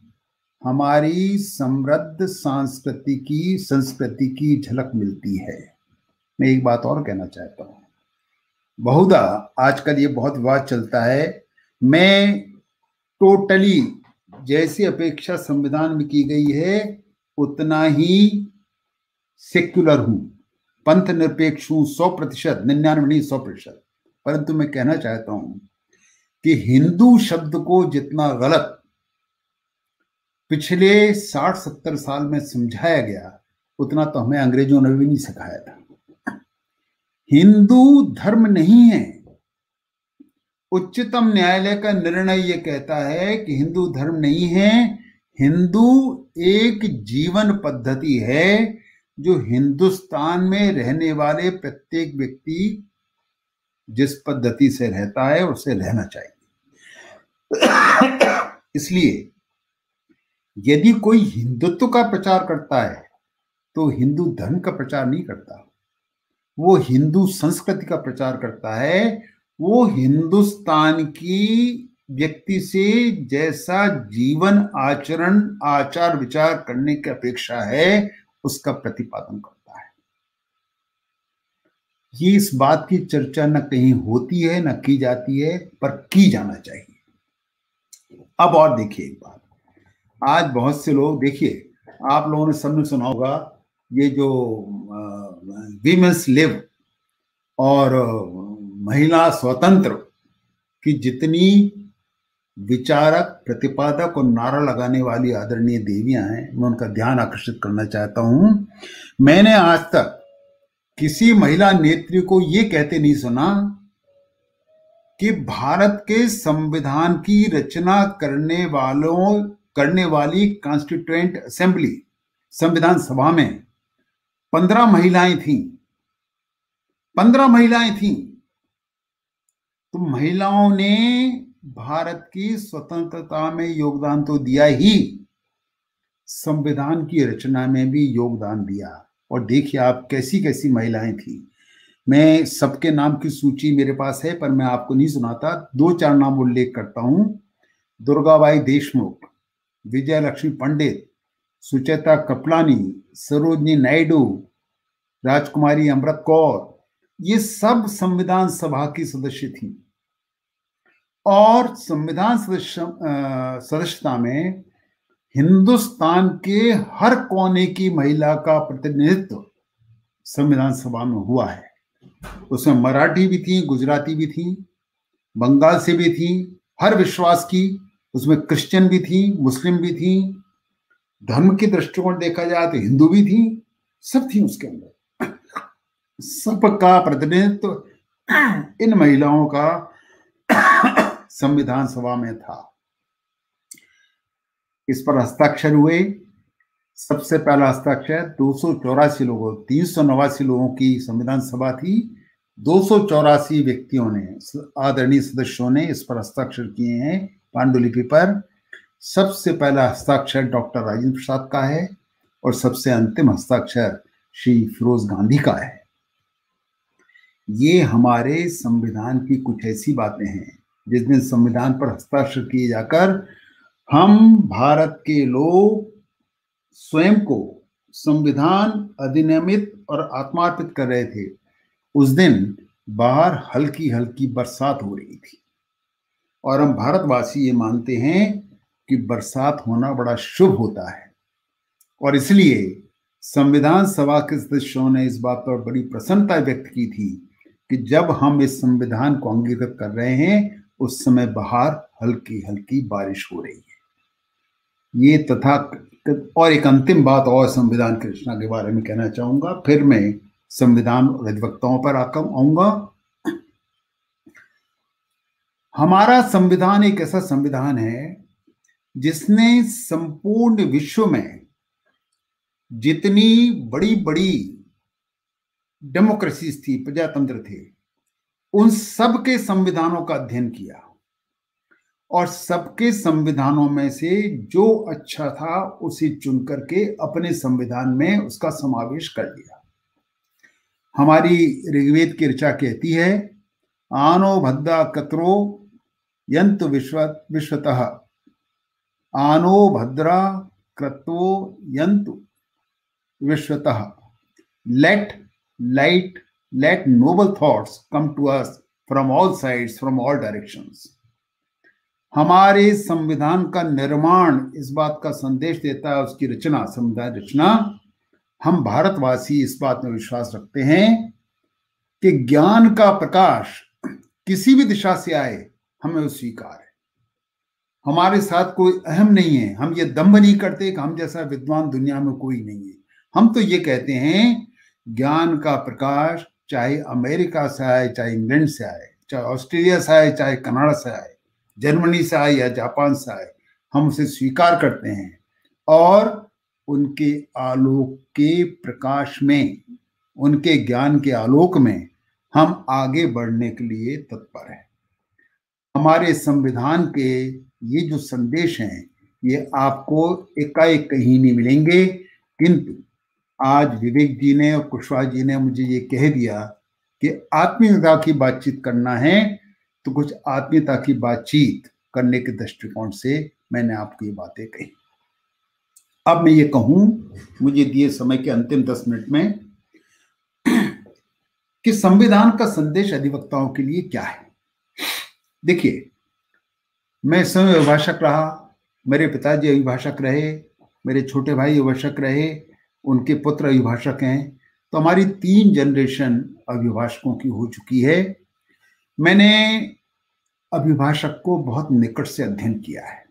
S4: हमारी समृद्ध सांस्कृति की, संस्कृति की झलक मिलती है। मैं एक बात और कहना चाहता हूँ। बहुधा आजकल ये बहुत विवाद चलता है। मैं टोटली जैसी अपेक्षा संविधान में की गई है, उतना ही सेक्युलर हूँ। पंथ निरपेक्ष हूँ, सौ प्रतिशत, निन्यानवे नहीं, सौ प्रतिशत। परंतु मैं कहना चाहता हूँ कि हिंदू शब्द को जितना गलत पिछले साठ सत्तर साल में समझाया गया, उतना तो हमें अंग्रेज़ों ने भी नहीं सिखाया था। हिंदू धर्म नहीं है। उच्चतम न्यायालय का निर्णय यह कहता है कि हिंदू धर्म नहीं है। हिंदू एक जीवन पद्धति है जो हिंदुस्तान में रहने वाले प्रत्येक व्यक्ति जिस पद्धति से रहता है उसे रहना चाहिए। इसलिए यदि कोई हिंदुत्व का प्रचार करता है तो हिंदू धर्म का प्रचार नहीं करता। वो हिंदू संस्कृति का प्रचार करता है, वो हिंदुस्तान की व्यक्ति से जैसा जीवन आचरण, आचार विचार करने की अपेक्षा है, उसका प्रतिपादन करता है। ये इस बात की चर्चा न कहीं होती है, न की जाती है, पर की जाना चाहिए। अब और देखिए एक बात। आज बहुत से लोग, देखिए, आप लोगों ने सबने सुना होगा ये जो वीमेंस लिव और महिला स्वतंत्र की जितनी विचारक, प्रतिपादक और नारा लगाने वाली आदरणीय देवियाँ हैं, मैं उनका ध्यान आकर्षित करना चाहता हूँ। मैंने आज तक किसी महिला नेत्री को यह कहते नहीं सुना कि भारत के संविधान की रचना करने वालों, करने वाली कॉन्स्टिट्यूएंट असेंबली संविधान सभा में पंद्रह महिलाएँ थीं। पंद्रह महिलाएँ थीं। तो महिलाओं ने भारत की स्वतंत्रता में योगदान तो दिया ही, संविधान की रचना में भी योगदान दिया। और देखिए आप कैसी कैसी महिलाएँ थी। मैं सबके नाम की सूची मेरे पास है, पर मैं आपको नहीं सुनाता। दो चार नाम उल्लेख करता हूँ। दुर्गाबाई देशमुख विजय लक्ष्मी पंडित सुचेता कपलानी, सरोजनी नायडू, राजकुमारी अमृत कौर, ये सब संविधान सभा की सदस्य थी। और संविधान सदस्य सदस्यता में हिंदुस्तान के हर कोने की महिला का प्रतिनिधित्व संविधान सभा में हुआ है। उसमें मराठी भी थी, गुजराती भी थी, बंगाल से भी थी, हर विश्वास की, उसमें क्रिश्चियन भी थी, मुस्लिम भी थी धर्म के दृष्टिकोण देखा जाए तो हिंदू भी थी, सब थी उसके अंदर। सबका प्रतिनिधित्व तो इन महिलाओं का संविधान सभा में था। इस पर हस्ताक्षर हुए। सबसे पहला हस्ताक्षर दो सौ चौरासी लोगों, तीन सौ नवासी लोगों की संविधान सभा थी। दो सौ चौरासी व्यक्तियों ने, आदरणीय सदस्यों ने इस पर हस्ताक्षर किए हैं पांडुलिपि पर। सबसे पहला हस्ताक्षर डॉक्टर राजेंद्र प्रसाद का है और सबसे अंतिम हस्ताक्षर श्री फिरोज गांधी का है। ये हमारे संविधान की कुछ ऐसी बातें हैं जिस दिन संविधान पर हस्ताक्षर किए जाकर हम भारत के लोग स्वयं को संविधान अधिनियमित और आत्मार्पित कर रहे थे। उस दिन बाहर हल्की हल्की बरसात हो रही थी और हम भारतवासी ये मानते हैं कि बरसात होना बड़ा शुभ होता है। और इसलिए संविधान सभा के सदस्यों ने इस बात पर बड़ी प्रसन्नता व्यक्त की थी कि जब हम इस संविधान को अंगीकृत कर रहे हैं, उस समय बाहर हल्की हल्की बारिश हो रही है। ये तथा और एक अंतिम बात और संविधान की रचना के बारे में कहना चाहूँगा। फिर मैं संविधान अधिवक्ताओं पर आकर आऊँगा। हमारा संविधान एक ऐसा संविधान है जिसने संपूर्ण विश्व में जितनी बड़ी बड़ी डेमोक्रेसीज थी, प्रजातंत्र थे, उन सब के संविधानों का अध्ययन किया। और सबके संविधानों में से जो अच्छा था, उसे चुन करके अपने संविधान में उसका समावेश कर दिया हमारी ऋग्वेद की ऋचा कहती है, आनो भद्दा कतरो यंत विश्व विश्वतः। आनो भद्रा क्रत्वो यंत। विश्वतः। Let light let noble thoughts come to us from all sides, from all directions. हमारे संविधान का निर्माण इस बात का संदेश देता है उसकी रचना संविधान रचना। हम भारतवासी इस बात में विश्वास रखते हैं कि ज्ञान का प्रकाश किसी भी दिशा से आए हमें स्वीकार है। हमारे साथ कोई अहम नहीं है। हम ये दम्भ नहीं करते कि हम जैसा विद्वान दुनिया में कोई नहीं है। हम तो ये कहते हैं, ज्ञान का प्रकाश चाहे अमेरिका से आए, चाहे इंग्लैंड से आए, चाहे ऑस्ट्रेलिया से आए, चाहे कनाडा से आए, जर्मनी से आए या जापान से आए, हम उसे स्वीकार करते हैं। और उनके आलोक के प्रकाश में, उनके ज्ञान के आलोक में हम आगे बढ़ने के लिए तत्पर हैं। हमारे संविधान के ये जो संदेश हैं, ये आपको एकाएक कहीं नहीं मिलेंगे। किंतु आज विवेक जी ने और कुशवाहा जी ने मुझे ये कह दिया कि आत्मीयता की बातचीत करना है तो कुछ आत्मीयता की बातचीत करने के दृष्टिकोण से मैंने आपको ये बातें कही। अब मैं ये कहूँ, मुझे दिए समय के अंतिम दस मिनट में कि संविधान का संदेश अधिवक्ताओं के लिए क्या है? देखिए मैं स्वयं अभिभाषक रहा, मेरे पिताजी अभिभाषक रहे, मेरे छोटे भाई अभिभाषक रहे, उनके पुत्र अभिभाषक हैं। तो हमारी तीन जनरेशन अभिभाषकों की हो चुकी है। मैंने अभिभाषक को बहुत निकट से अध्ययन किया है।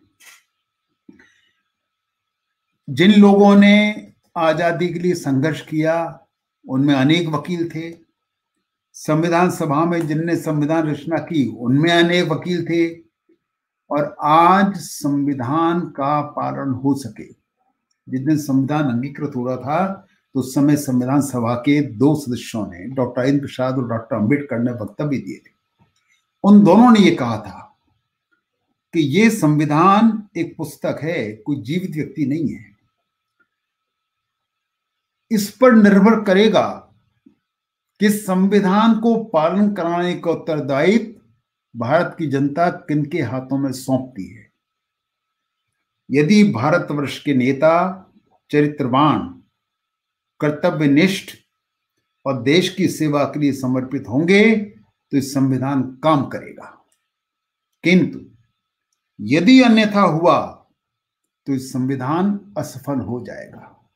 S4: जिन लोगों ने आज़ादी के लिए संघर्ष किया, उनमें अनेक वकील थे। संविधान सभा में जिनने संविधान रचना की, उनमें अनेक वकील थे। और आज संविधान का पालन हो सके। जिस दिन संविधान अंगीकृत हो रहा था तो उस समय संविधान सभा के दो सदस्यों ने, डॉक्टर राजेंद्र प्रसाद और डॉक्टर अंबेडकर ने वक्तव्य दिए थे। उन दोनों ने ये कहा था कि ये संविधान एक पुस्तक है, कोई जीवित व्यक्ति नहीं है। इस पर निर्भर करेगा कि संविधान को पालन कराने का उत्तरदायित्व भारत की जनता किनके हाथों में सौंपती है? यदि भारतवर्ष के नेता, चरित्रवान, कर्तव्यनिष्ठ और देश की सेवा के लिए समर्पित होंगे तो इस संविधान काम करेगा। किंतु यदि अन्यथा हुआ तो इस संविधान असफल हो जाएगा।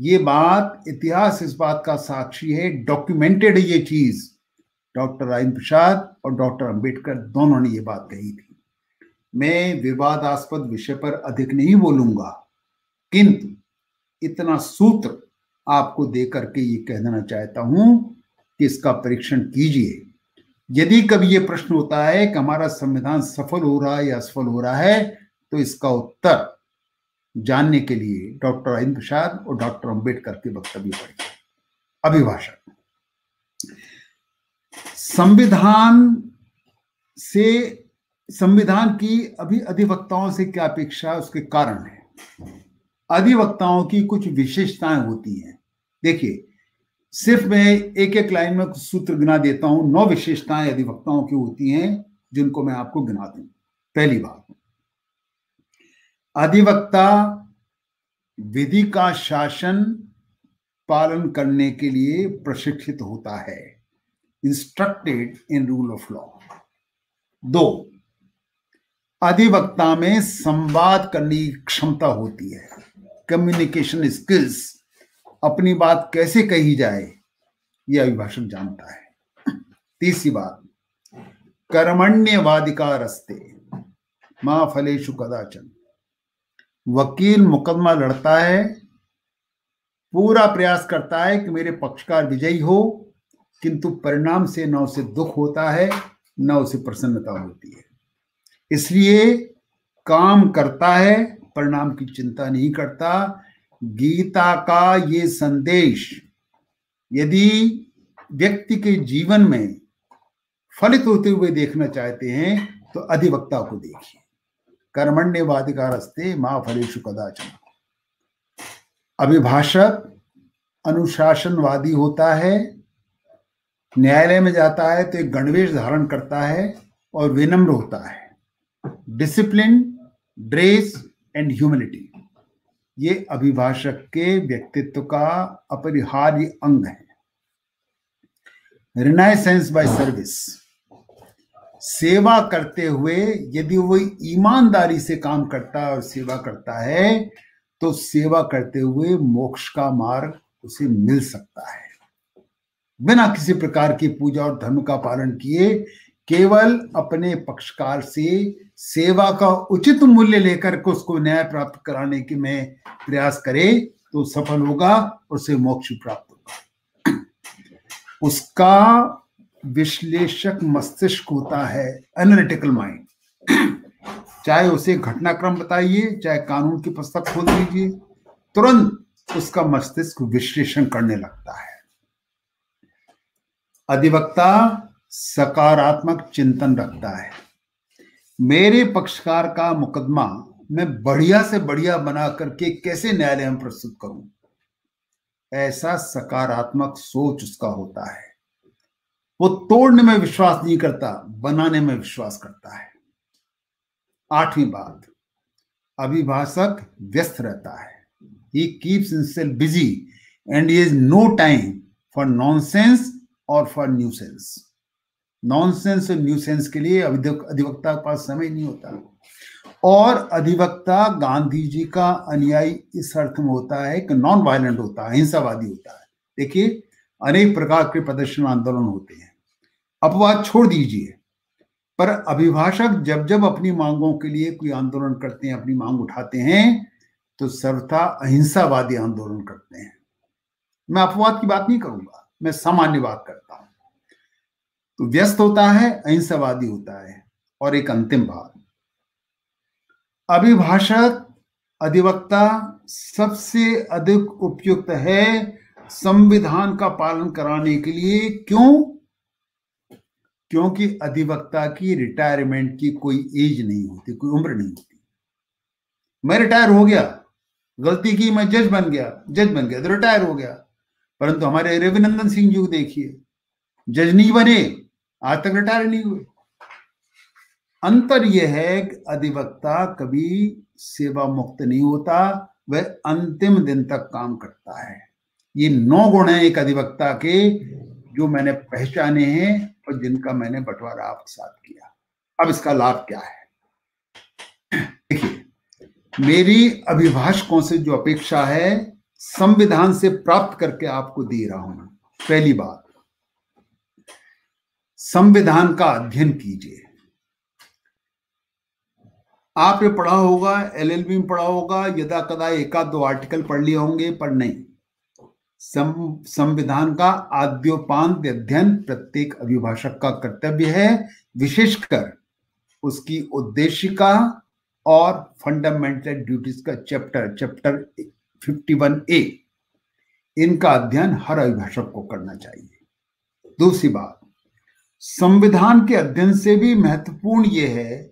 S4: ये बात, इतिहास इस बात का साक्षी है, डॉक्यूमेंटेड है ये चीज़, डॉक्टर राजेंद्र प्रसाद और डॉक्टर अंबेडकर दोनों ने ये बात कही थी। मैं विवादास्पद विषय पर अधिक नहीं बोलूँगा, किंतु इतना सूत्र आपको देकर के ये कह देना चाहता हूँ कि इसका परीक्षण कीजिए। यदि कभी ये प्रश्न होता है कि हमारा संविधान सफल हो रहा है या असफल हो रहा है तो इसका उत्तर जानने के लिए डॉक्टर राजेंद्र प्रसाद और डॉक्टर अंबेडकर के वक्तव्य पढ़िए अभिभाषण। संविधान से, संविधान की अभी अधिवक्ताओं से क्या अपेक्षा है, उसके कारण है। अधिवक्ताओं की कुछ विशेषताएँ होती हैं। देखिए, सिर्फ़ मैं एक एक लाइन में सूत्र गिना देता हूँ, नौ विशेषताएँ अधिवक्ताओं की होती हैं, जिनको मैं आपको गिना दूँ। पहली बात, अधिवक्ता विधि का शासन पालन करने के लिए प्रशिक्षित होता है। Instructed in rule of law दो, अधिवक्ता में संवाद करने की क्षमता होती है। कम्युनिकेशन स्किल्स अपनी बात कैसे कही जाए, यह अभिभाषक जानता है। तीसरी बात कर्मण्यवादिका रस्ते माँ फलेशु कदाचन। वकील मुकदमा लड़ता है, पूरा प्रयास करता है कि मेरे पक्षकार विजयी हो किंतु परिणाम से न उसे दुख होता है, न उसे प्रसन्नता होती है। इसलिए काम करता है, परिणाम की चिंता नहीं करता। गीता का ये संदेश, यदि व्यक्ति के जीवन में फलित होते हुए देखना चाहते हैं तो अधिवक्ता को देखिए। कर्मण्य कर्मण्यवादिकारस्ते माँ फलेशु कदाचन। अभिभाषक अनुशासनवादी होता है न्यायालय में जाता है तो एक गणवेश धारण करता है और विनम्र होता है। डिसिप्लिन ड्रेस एंड ह्यूमिलिटी ये अभिभाषक के व्यक्तित्व का अपरिहार्य अंग है। रिनाइसेंस बाय सर्विस सेवा करते हुए यदि वो ईमानदारी से काम करता है और सेवा करता है तो सेवा करते हुए मोक्ष का मार्ग उसे मिल सकता है। बिना किसी प्रकार की पूजा और धर्म का पालन किए, केवल अपने पक्षकार से सेवा का उचित मूल्य लेकर के उसको न्याय प्राप्त कराने की में प्रयास करे तो सफल होगा और उसे मोक्ष प्राप्त होगा। उसका विश्लेषक मस्तिष्क होता है एनालिटिकल माइंड चाहे उसे घटनाक्रम बताइए, चाहे कानून की पुस्तक खोल दीजिए, तुरंत उसका मस्तिष्क विश्लेषण करने लगता है। अधिवक्ता सकारात्मक चिंतन रखता है। मेरे पक्षकार का मुकदमा मैं बढ़िया से बढ़िया बना करके कैसे न्यायालय में प्रस्तुत करूँ? ऐसा सकारात्मक सोच उसका होता है। वो तोड़ने में विश्वास नहीं करता, बनाने में विश्वास करता है। आठवीं बात, अभिभाषक व्यस्त रहता है। He keeps himself busy and is no time for nonsense और फॉर न्यूसेंस नॉनसेंस और न्यूसेंस के लिए अधिवक्ता के पास समय नहीं होता। और अधिवक्ता गांधी जी का अनुयायी इस अर्थ में होता है कि नॉन वायलेंट होता है, हिंसावादी होता है। देखिए, अनेक प्रकार के प्रदर्शन आंदोलन होते हैं। अपवाद छोड़ दीजिए। पर अभिभाषक जब जब अपनी मांगों के लिए कोई आंदोलन करते हैं, अपनी मांग उठाते हैं तो सर्वथा अहिंसावादी आंदोलन करते हैं। मैं अपवाद की बात नहीं करूँगा। मैं सामान्य बात करता हूँ। तो व्यस्त होता है, अहिंसावादी होता है, और एक अंतिम बात। अभिभाषक, अधिवक्ता सबसे अधिक उपयुक्त है संविधान का पालन कराने के लिए। क्यों? क्योंकि अधिवक्ता की रिटायरमेंट की कोई एज नहीं होती, कोई उम्र नहीं होती। मैं रिटायर हो गया, गलती की मैं जज बन गया जज बन गया तो रिटायर हो गया। परंतु हमारे रविनंदन सिंह जी को देखिए जज नहीं बने आज तक रिटायर नहीं हुए। अंतर यह है कि अधिवक्ता कभी सेवा मुक्त नहीं होता, वह अंतिम दिन तक काम करता है। ये नौ गुण है एक अधिवक्ता के, जो मैंने पहचाने हैं और जिनका मैंने बंटवारा आपके साथ किया। अब इसका लाभ क्या है? देखिए, मेरी अभिभाषकों से जो अपेक्षा है संविधान से प्राप्त करके आपको दे रहा हूँ पहली बात, संविधान का अध्ययन कीजिए। आपने पढ़ा होगा, एलएलबी में पढ़ा होगा, यदा कदा एका दो आर्टिकल पढ़ लिए होंगे, पर नहीं। संविधान का आद्योपांत अध्ययन प्रत्येक अभिभाषक का कर्तव्य है, विशेषकर उसकी उद्देशिका और फंडामेंटल ड्यूटीज़ का चैप्टर चैप्टर 51 ए इनका अध्ययन हर अभिभाषक को करना चाहिए। दूसरी बात, संविधान के अध्ययन से भी महत्वपूर्ण यह है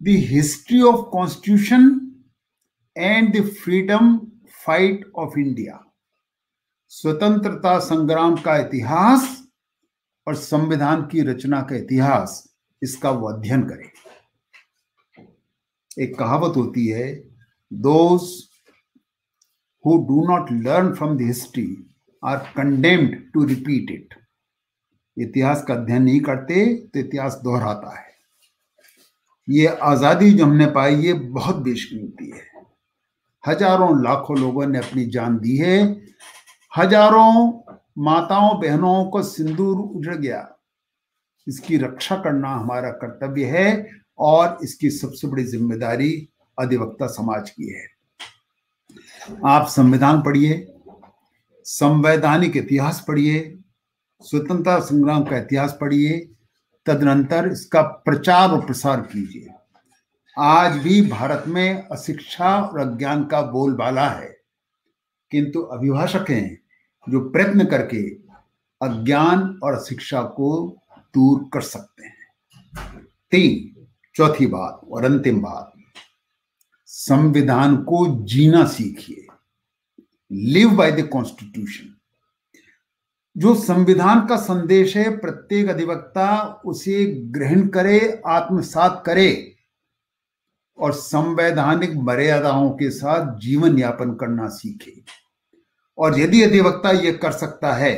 S4: the history of constitution and the freedom fight of India स्वतंत्रता संग्राम का इतिहास और संविधान की रचना का इतिहास, इसका वो अध्ययन करें। एक कहावत होती है those who do not learn from the history are condemned to repeat it इतिहास का अध्ययन नहीं करते तो इतिहास दोहराता है। ये आज़ादी जो हमने पाई, ये बहुत बेशकीमती है। हज़ारों, लाखों लोगों ने अपनी जान दी है। हज़ारों माताओं, बहनों को सिंदूर उजड़ गया। इसकी रक्षा करना हमारा कर्तव्य है और इसकी सबसे बड़ी ज़िम्मेदारी अधिवक्ता समाज की है। आप संविधान पढ़िए, संवैधानिक इतिहास पढ़िए, स्वतंत्रता संग्राम का इतिहास पढ़िए, तदनंतर इसका प्रचार और प्रसार कीजिए। आज भी भारत में अशिक्षा और अज्ञान का बोलबाला है, किंतु अभिभाषक हैं जो प्रयत्न करके अज्ञान और शिक्षा को दूर कर सकते हैं। तीन, चौथी बात और अंतिम बात। संविधान को जीना सीखिए। लिव बाय द कॉन्स्टिट्यूशन जो संविधान का संदेश है, प्रत्येक अधिवक्ता उसे ग्रहण करे, आत्मसात करे और संवैधानिक मर्यादाओं के साथ जीवन यापन करना सीखे। और यदि अधिवक्ता यह कर सकता है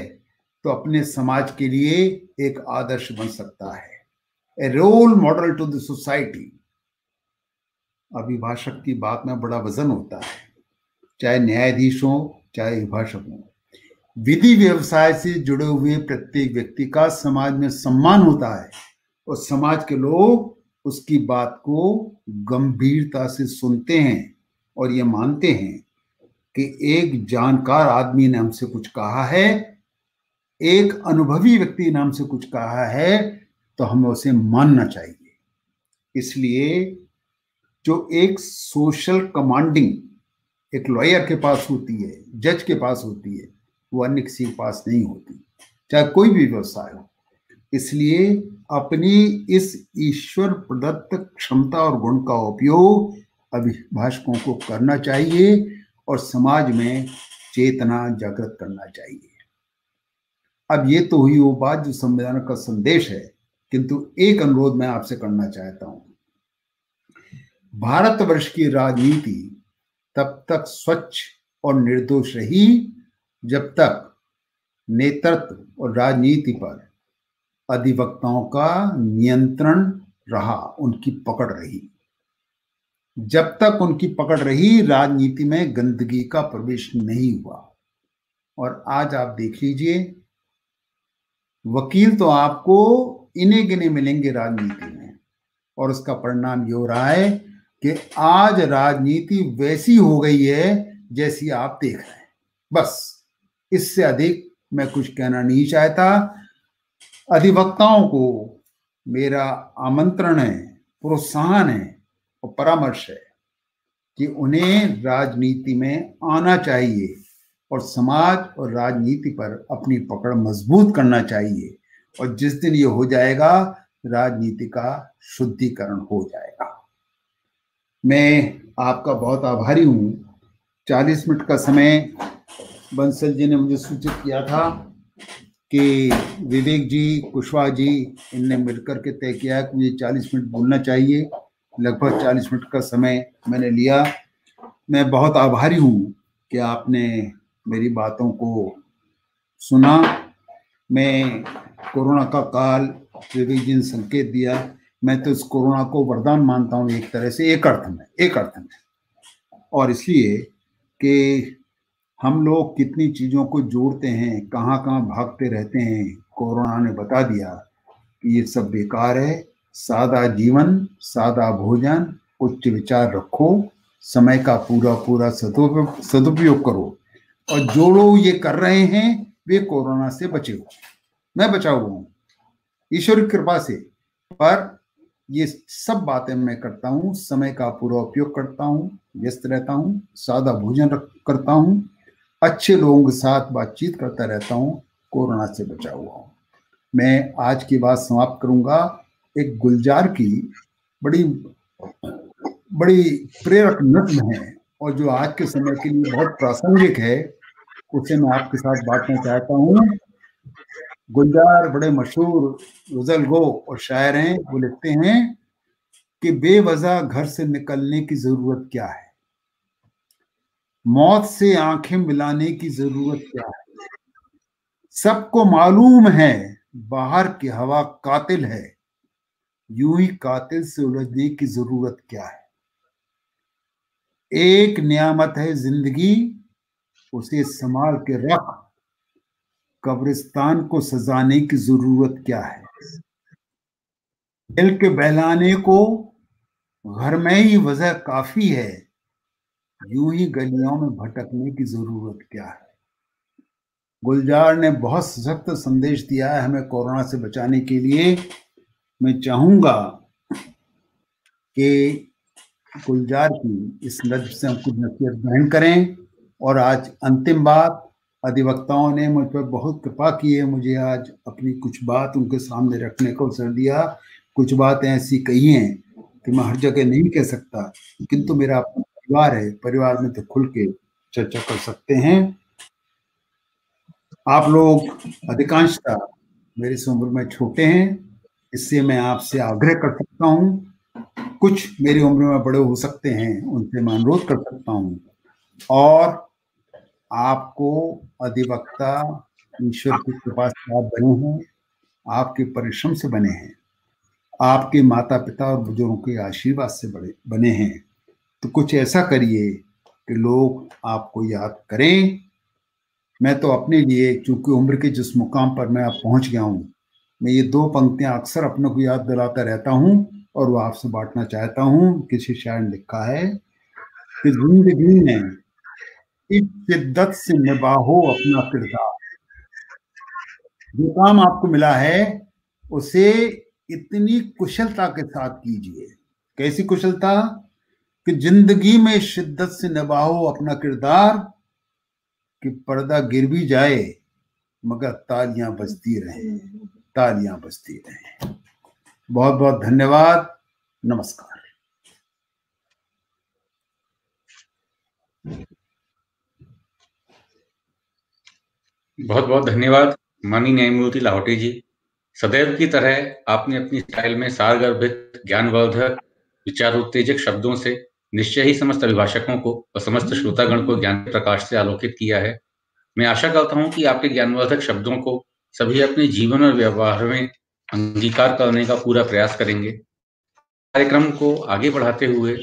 S4: तो अपने समाज के लिए एक आदर्श बन सकता है। A role model to the society अभिभाषक की बात में बड़ा वज़न होता है, चाहे न्यायाधीश हो चाहे अभिभाषक। हो विधि व्यवसाय से जुड़े हुए प्रत्येक व्यक्ति का समाज में सम्मान होता है और समाज के लोग उसकी बात को गंभीरता से सुनते हैं और ये मानते हैं कि एक जानकार आदमी ने हमसे कुछ कहा है, एक अनुभवी व्यक्ति ने हमसे कुछ कहा है तो हमें उसे मानना चाहिए। इसलिए जो एक सोशल कमांडिंग एक लॉयर के पास होती है जज के पास होती है, वो अन्य किसी के पास नहीं होती, चाहे कोई भी व्यवसाय हो। इसलिए अपनी इस ईश्वर प्रदत्त क्षमता और गुण का उपयोग अभिभाषकों को करना चाहिए और समाज में चेतना जागृत करना चाहिए। अब ये तो हुई वो बात जो संविधान का संदेश है, किंतु एक अनुरोध मैं आपसे करना चाहता हूँ। भारतवर्ष की राजनीति तब तक स्वच्छ और निर्दोष रही, जब तक नेतृत्व और राजनीति पर अधिवक्ताओं का नियंत्रण रहा, उनकी पकड़ रही। जब तक उनकी पकड़ रही, राजनीति में गंदगी का प्रवेश नहीं हुआ। और आज आप देख लीजिए, वकील तो आपको इन्हें गिने मिलेंगे राजनीति में, और उसका परिणाम ये हो रहा है कि आज राजनीति वैसी हो गई है जैसी आप देख रहे हैं। बस, इससे अधिक मैं कुछ कहना नहीं चाहता। अधिवक्ताओं को मेरा आमंत्रण है, प्रोत्साहन है और परामर्श है कि उन्हें राजनीति में आना चाहिए और समाज और राजनीति पर अपनी पकड़ मज़बूत करना चाहिए और जिस दिन ये हो जाएगा, राजनीति का शुद्धिकरण हो जाएगा। मैं आपका बहुत आभारी हूँ। चालीस मिनट का समय बंसल जी ने मुझे सूचित किया था कि विवेक जी कुशवाहा जी, इनने मिलकर के तय किया कि मुझे चालीस मिनट बोलना चाहिए। लगभग चालीस मिनट का समय मैंने लिया। मैं बहुत आभारी हूँ कि आपने मेरी बातों को सुना। मैं कोरोना का काल विवेक जी ने संकेत दिया। मैं तो इस कोरोना को वरदान मानता हूँ, एक तरह से एक अर्थ में, एक अर्थ में। और इसलिए कि हम लोग कितनी चीज़ों को जोड़ते हैं कहाँ कहाँ भागते रहते हैं, कोरोना ने बता दिया कि ये सब बेकार है। सादा जीवन, सादा भोजन, उच्च विचार रखो, समय का पूरा पूरा सदुपयोग सदुपयोग करो। और जो लोग ये कर रहे हैं, वे कोरोना से बचे हुए मैं बचा हुआ हूँ। ईश्वर की कृपा से। पर ये सब बातें मैं करता हूँ, समय का पूरा उपयोग करता हूँ, व्यस्त रहता हूँ, सादा भोजन करता हूँ, अच्छे लोगों के साथ बातचीत करता रहता हूँ, कोरोना से बचा हुआ हूँ। मैं आज की बात समाप्त करूँगा। एक गुलजार की बड़ी बड़ी प्रेरक नज्म है और जो आज के समय के लिए बहुत प्रासंगिक है, उसे मैं आपके साथ बांटना चाहता हूँ। गुलजार बड़े मशहूर गज़ल गो और शायर हैं, वो लिखते हैं कि बेवजह घर से निकलने की ज़रूरत क्या है? मौत से आँखें मिलाने की ज़रूरत क्या है? सबको मालूम है, बाहर की हवा कातिल है। यूँ ही कातिल से उलझने की ज़रूरत क्या है? एक नियामत है ज़िंदगी, उसे संभाल के रख। कब्रिस्तान को सजाने की ज़रूरत क्या है? दिल के बहलाने को घर में ही वजह काफ़ी है। यूँ ही गलियों में भटकने की ज़रूरत क्या है? गुलजार ने बहुत सशक्त संदेश दिया है हमें कोरोना से बचाने के लिए। मैं चाहूँगा कि गुलजार की इस नज्म से हम कुछ नसीहत ग्रहण करें और आज अंतिम बात अधिवक्ताओं ने मुझ पर बहुत कृपा की है, मुझे आज अपनी कुछ बात उनके सामने रखने को अवसर दिया। कुछ बातें ऐसी कही हैं कि मैं हर जगह नहीं कह सकता, किंतु मेरा परिवार है, परिवार में तो खुल के चर्चा कर सकते हैं। आप लोग अधिकांशता मेरी उम्र में छोटे हैं, इससे मैं आपसे आग्रह कर सकता हूँ, कुछ मेरी उम्र में बड़े हो सकते हैं, उनसे मैं अनुरोध कर सकता हूँ। और आपको अधिवक्ता ईश्वर की कृपा से आप बने हैं, आपके परिश्रम से बने हैं, आपके माता पिता और बुज़ुर्गों के आशीर्वाद से बड़े, बने हैं। तो कुछ ऐसा करिए कि लोग आपको याद करें। मैं तो अपने लिए, चूँकि उम्र के जिस मुकाम पर मैं अब पहुँच गया हूँ, मैं ये दो पंक्तियाँ अक्सर अपने को याद दिलाता रहता हूँ और वो आपसे बांटना चाहता हूँ। किसी शायर ने लिखा है कि ज़िंदगी में इस शिद्दत से निभाहो अपना किरदार। जो काम आपको मिला है, उसे इतनी कुशलता के साथ कीजिए। कैसी कुशलता? कि ज़िंदगी में शिद्दत से निभाओ अपना किरदार, कि पर्दा गिर भी जाए, मगर तालियाँ बजती रहें। तालियाँ बजती रहें। बहुत बहुत धन्यवाद। नमस्कार।
S1: बहुत बहुत धन्यवाद। मानी न्यायमूर्ति लाहौटी जी, सदैव की तरह आपने अपनी स्टाइल में सारगर्भित ज्ञानवर्धक विचार उत्तेजक शब्दों से निश्चय ही समस्त अभिभाषकों को और समस्त श्रोतागण को ज्ञान प्रकाश से आलोकित किया है। मैं आशा करता हूँ कि आपके ज्ञानवर्धक शब्दों को सभी अपने जीवन और व्यवहार में अंगीकार करने का पूरा प्रयास करेंगे। कार्यक्रम को आगे बढ़ाते हुए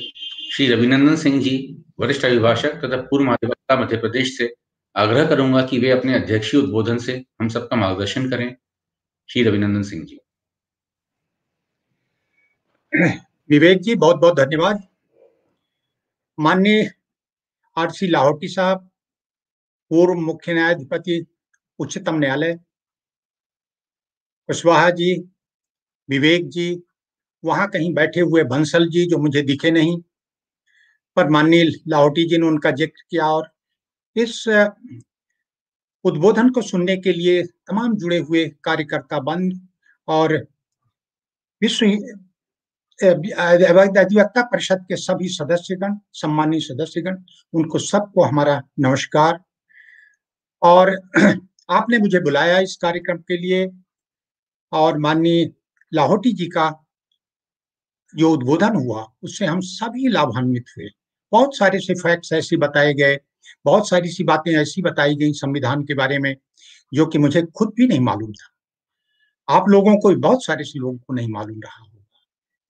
S1: श्री रविनंदन सिंह जी, वरिष्ठ अभिभाषक तथा पूर्व महाधिवक्ता मध्य प्रदेश से आग्रह करूँगा कि वे अपने अध्यक्षीय उद्बोधन से हम सबका मार्गदर्शन करें। श्री रविनंदन सिंह जी।
S5: विवेक जी बहुत बहुत धन्यवाद। माननीय आर सी लाहौटी साहब, पूर्व मुख्य न्यायाधिपति, उच्चतम न्यायालय। कुशवाहा जी, विवेक जी, वहाँ कहीं बैठे हुए बंसल जी जो मुझे दिखे नहीं, पर माननीय लाहौटी जी ने उनका ज़िक्र किया और इस उद्बोधन को सुनने के लिए तमाम जुड़े हुए कार्यकर्ता बंद और विश्व अधिवक्ता परिषद के सभी सदस्यगण सम्मानीय सदस्यगण, उनको सबको हमारा नमस्कार। और आपने मुझे बुलाया इस कार्यक्रम के लिए और माननीय लाहौटी जी का जो उद्बोधन हुआ, उससे हम सभी लाभान्वित हुए। बहुत सारे से फैक्ट्स ऐसे बताए गए बहुत सारी सी बातें ऐसी बताई गई संविधान के बारे में, जो कि मुझे खुद भी नहीं मालूम था। आप लोगों को बहुत सारे से लोगों को नहीं मालूम रहा होगा।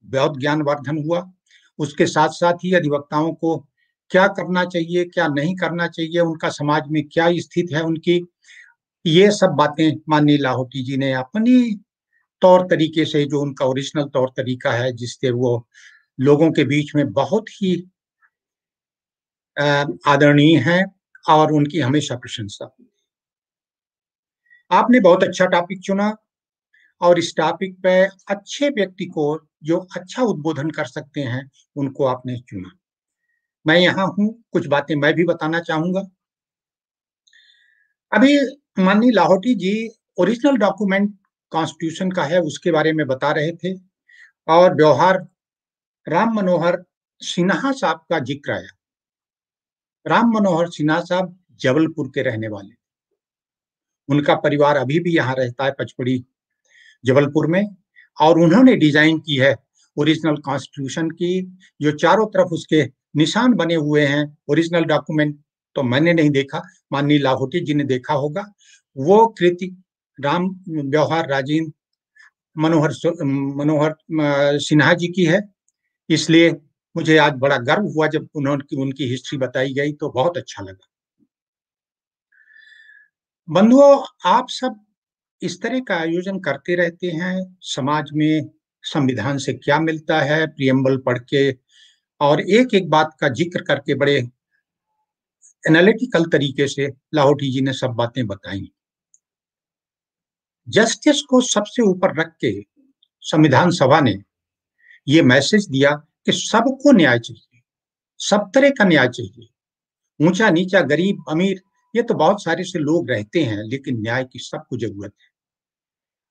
S5: बहुत ज्ञानवर्धन हुआ। उसके साथ साथ ही अधिवक्ताओं को क्या करना चाहिए, क्या नहीं करना चाहिए, उनका समाज में क्या स्थिति है उनकी, ये सब बातें माननीय लाहौटी जी ने अपनी तौर तरीके से, जो उनका ओरिजिनल तौर तरीका है, जिससे वो लोगों के बीच में बहुत ही आदरणीय है और उनकी हमेशा प्रशंसा। आपने बहुत अच्छा टॉपिक चुना और इस टॉपिक पे अच्छे व्यक्ति को जो अच्छा उद्बोधन कर सकते हैं, उनको आपने चुना। मैं यहाँ हूँ, कुछ बातें मैं भी बताना चाहूँगा। अभी माननीय Lahoti ji original document constitution का है, उसके बारे में बता रहे थे और व्यवहार राम मनोहर सिन्हा साहब का ज़िक्र आया। राम मनोहर सिन्हा साहब जबलपुर के रहने वाले उनका परिवार अभी भी यहाँ रहता है पचपड़ी, जबलपुर में, और उन्होंने डिज़ाइन की है ओरिजिनल कॉन्स्टिट्यूशन की, जो चारों तरफ़ उसके निशान बने हुए हैं, ओरिजिनल डॉक्यूमेंट तो मैंने नहीं देखा, माननीय लाहौटी जी ने देखा होगा। वो कृति, राम व्यवहार राजेंद्र मनोहर मनोहर सिन्हा जी की है, इसलिए मुझे आज बड़ा गर्व हुआ जब उन्होंने, उनकी हिस्ट्री बताई गई तो बहुत अच्छा लगा। बंधुओं, आप सब इस तरह का आयोजन करते रहते हैं, समाज में संविधान से क्या मिलता है, प्रियम्बल पढ़ के और एक एक बात का ज़िक्र करके बड़े एनालिटिकल तरीके से लाहौटी जी ने सब बातें बताई। जस्टिस को सबसे ऊपर रख के संविधान सभा ने ये मैसेज दिया कि सबको न्याय चाहिए, सब तरह का न्याय चाहिए। ऊँचा नीचा गरीब अमीर, ये तो बहुत सारे से लोग रहते हैं, लेकिन न्याय की सबको ज़रूरत है।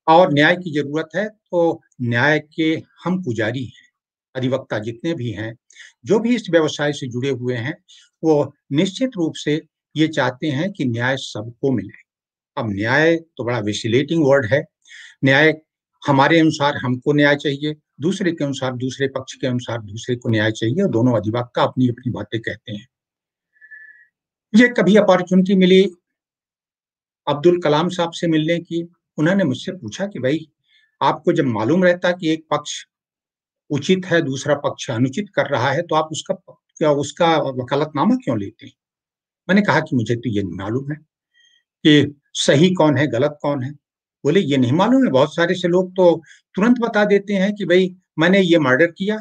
S5: और न्याय की ज़रूरत है तो न्याय के हम पुजारी हैं, अधिवक्ता जितने भी हैं, जो भी इस व्यवसाय से जुड़े हुए हैं, वो निश्चित रूप से ये चाहते हैं कि न्याय सबको मिले। अब न्याय तो बड़ा विसिलेटिंग वर्ड है। न्याय हमारे अनुसार हमको न्याय चाहिए दूसरे के अनुसार, दूसरे पक्ष के अनुसार, दूसरे को न्याय चाहिए और दोनों अधिवक्ता अपनी अपनी बातें कहते हैं। मुझे कभी अपॉर्चुनिटी मिली अब्दुल कलाम साहब से मिलने की? उन्होंने मुझसे पूछा कि भाई, आपको जब मालूम रहता कि एक पक्ष उचित है, दूसरा पक्ष अनुचित कर रहा है तो आप उसका क्या उसका वकालतनामा क्यों लेते हैं? मैंने कहा कि मुझे तो ये मालूम है कि सही कौन है, गलत कौन है। बोले, ये नहीं मालूम है, बहुत सारे से लोग तो तुरंत बता देते हैं कि भाई, मैंने ये मर्डर किया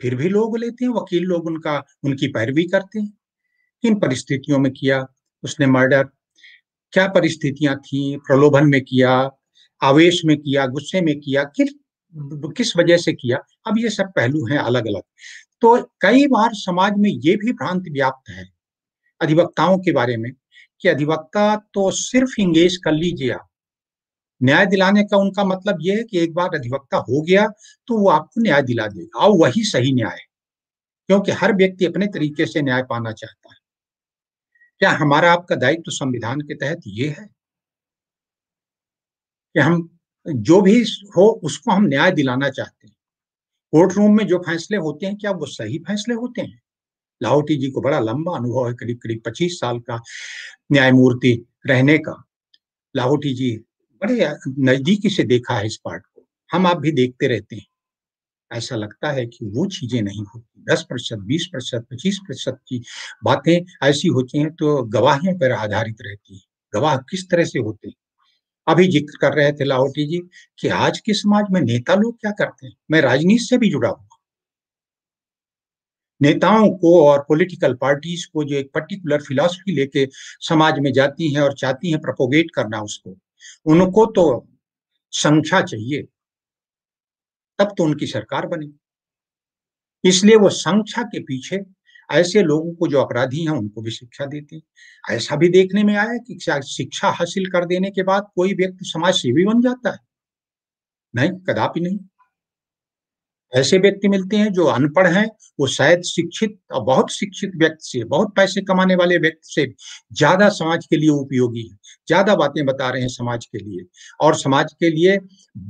S5: फिर भी लोग लेते हैं, वकील लोग उनका, उनकी पैरवी करते हैं। किन परिस्थितियों में किया उसने मर्डर? क्या परिस्थितियाँ थी? प्रलोभन में किया? आवेश में किया? गुस्से में किया? किस किस वजह से किया? अब ये सब पहलू हैं अलग अलग तो कई बार समाज में ये भी भ्रांति व्याप्त है अधिवक्ताओं के बारे में कि अधिवक्ता तो सिर्फ़ इंगेज कर लीजिए आप। न्याय दिलाने का उनका मतलब यह है कि एक बार अधिवक्ता हो गया तो वो आपको न्याय दिला देगा। और वही सही न्याय है। क्योंकि हर व्यक्ति अपने तरीके से न्याय पाना चाहता है। क्या हमारा आपका दायित्व तो संविधान के तहत ये है? कि हम जो भी हो, उसको हम न्याय दिलाना चाहते हैं। कोर्ट रूम में जो फैसले होते हैं, क्या वो सही फैसले होते हैं? लाहौटी जी को बड़ा लंबा अनुभव है करीब करीब पच्चीस साल का न्यायमूर्ति रहने का। लाहौटी जी बड़े नजदीकी से देखा है इस पार्ट को। हम आप भी देखते रहते हैं। ऐसा लगता है कि वो चीज़ें नहीं होती। दस प्रतिशत, बीस प्रतिशत, पच्चीस प्रतिशत की बातें ऐसी होती हैं तो गवाहियों पर आधारित रहती है। गवाह किस तरह से होते हैं? अभी ज़िक्र कर रहे थे लाहौटी जी कि आज के समाज में नेता लोग क्या करते हैं? मैं राजनीति से भी जुड़ा हुआ नेताओं को और पॉलिटिकल पार्टीज़ को जो एक पर्टिकुलर फिलॉसफी लेके समाज में जाती हैं और चाहती हैं प्रोपोगेट करना उसको उनको तो संख्या चाहिए। तब तो उनकी सरकार बने। इसलिए वो संख्या के पीछे ऐसे लोगों को जो अपराधी हैं, उनको भी शिक्षा देते हैं। ऐसा भी देखने में आया कि शिक्षा हासिल कर देने के बाद कोई व्यक्ति समाज सेवी बन जाता है? नहीं, कदापि नहीं। ऐसे व्यक्ति मिलते हैं जो अनपढ़ हैं, वो शायद शिक्षित और बहुत शिक्षित व्यक्ति से, बहुत पैसे कमाने वाले व्यक्ति से ज़्यादा समाज के लिए उपयोगी है, ज़्यादा बातें बता रहे हैं समाज के लिए और समाज के लिए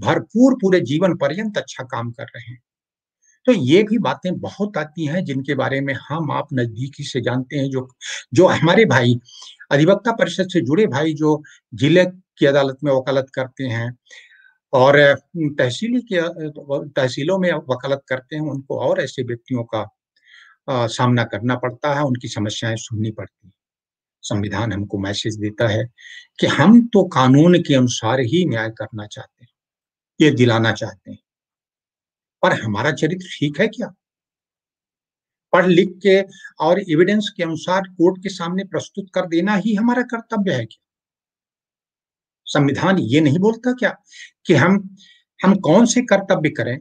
S5: भरपूर पूरे जीवन पर्यंत अच्छा काम कर रहे हैं। तो ये भी बातें बहुत आती हैं जिनके बारे में हम आप नजदीकी से जानते हैं, जो जो हमारे भाई, अधिवक्ता परिषद से जुड़े भाई जो ज़िले की अदालत में वकालत करते हैं और तहसीली के तहसीलों में वकालत करते हैं उनको और ऐसे व्यक्तियों का आ, सामना करना पड़ता है उनकी समस्याएँ सुननी पड़ती हैं। संविधान हमको मैसेज देता है कि हम तो कानून के अनुसार ही न्याय करना चाहते हैं ये दिलाना चाहते हैं। पर हमारा चरित्र ठीक है क्या? पढ़ लिख के और एविडेंस के अनुसार कोर्ट के सामने प्रस्तुत कर देना ही हमारा कर्तव्य है क्या? संविधान ये नहीं बोलता क्या कि हम हम कौन से कर्तव्य करें?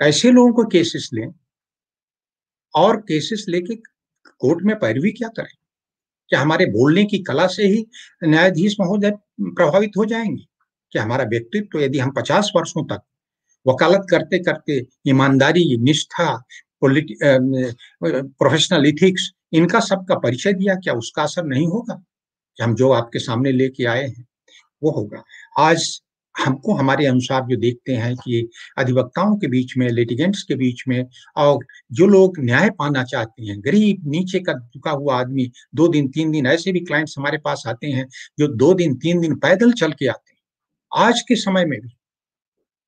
S5: कैसे लोगों को केसेस लें? और केसेस लेके कोर्ट में पैरवी क्या करें? क्या हमारे बोलने की कला से ही न्यायाधीश महोदय प्रभावित हो जाएँगे? कि हमारा व्यक्तित्व तो यदि हम पचास वर्षों तक वकालत करते करते ईमानदारी, निष्ठा प्रोफेशनल इथिक्स इनका सबका परिचय दिया, क्या उसका असर नहीं होगा? कि हम जो आपके सामने लेके आए हैं। वो होगा। आज हमको हमारे अनुसार जो देखते हैं कि अधिवक्ताओं के बीच में, लिटिगेंट्स के बीच में और जो लोग न्याय पाना चाहते हैं, गरीब, नीचे का झुका हुआ आदमी, दो दिन, तीन दिन ऐसे भी क्लाइंट्स हमारे पास आते हैं जो दो दिन, तीन दिन पैदल चल के आते हैं। आज के समय में भी,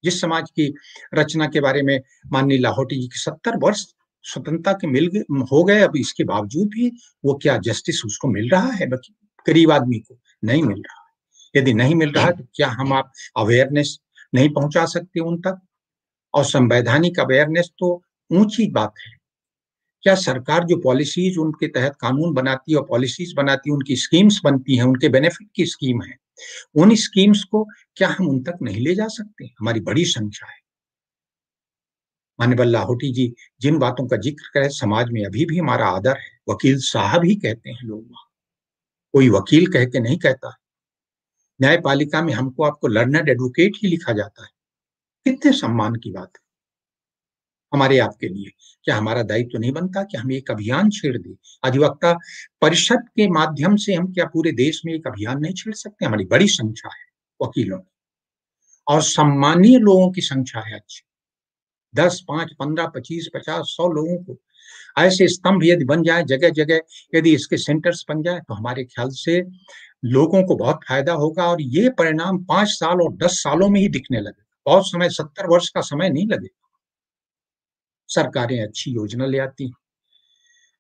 S5: जिस समाज की रचना के बारे में माननीय लाहौटी जी की सत्तर वर्ष स्वतंत्रता के मिल गए, हो गए, अब इसके बावजूद भी वो क्या जस्टिस उसको मिल रहा है? गरीब आदमी को नहीं मिल रहा। यदि नहीं मिल रहा तो क्या हम आप अवेयरनेस नहीं पहुँचा सकते उन तक? और संवैधानिक अवेयरनेस तो ऊँची बात है। क्या सरकार जो पॉलिसीज़ उनके तहत कानून बनाती है और पॉलिसीज़ बनाती है उनकी स्कीम्स बनती हैं उनके बेनिफिट की स्कीम है उन स्कीम्स को क्या हम उन तक नहीं ले जा सकते? हमारी बड़ी संख्या है। मान्यवल लाहौटी जी जिन बातों का ज़िक्र करें समाज में अभी भी हमारा आदर है। वकील साहब ही कहते हैं लोग वहाँ। कोई वकील कह के नहीं कहता। न्यायपालिका में हमको आपको लर्नर एडवोकेट ही लिखा जाता है। कितने सम्मान की बात है। हमारे आपके लिए। क्या हमारा दायित्व तो नहीं बनता कि हम एक अभियान छेड़ दें? अधिवक्ता परिषद के माध्यम से हम क्या पूरे देश में एक अभियान नहीं छेड़ सकते? हमारी बड़ी संख्या है, वकीलों की। और सम्मानीय लोगों की संख्या है अच्छी। दस, पाँच, पंद्रह, पच्चीस, पचास, सौ लोगों को। ऐसे स्तंभ यदि बन जाए जगह जगह यदि इसके सेंटर्स बन जाए तो हमारे ख्याल से लोगों को बहुत फ़ायदा होगा और ये परिणाम पाँच साल और दस सालों में ही दिखने लगे। बहुत समय, सत्तर वर्ष का समय नहीं लगेगा सरकारें अच्छी योजना ले आती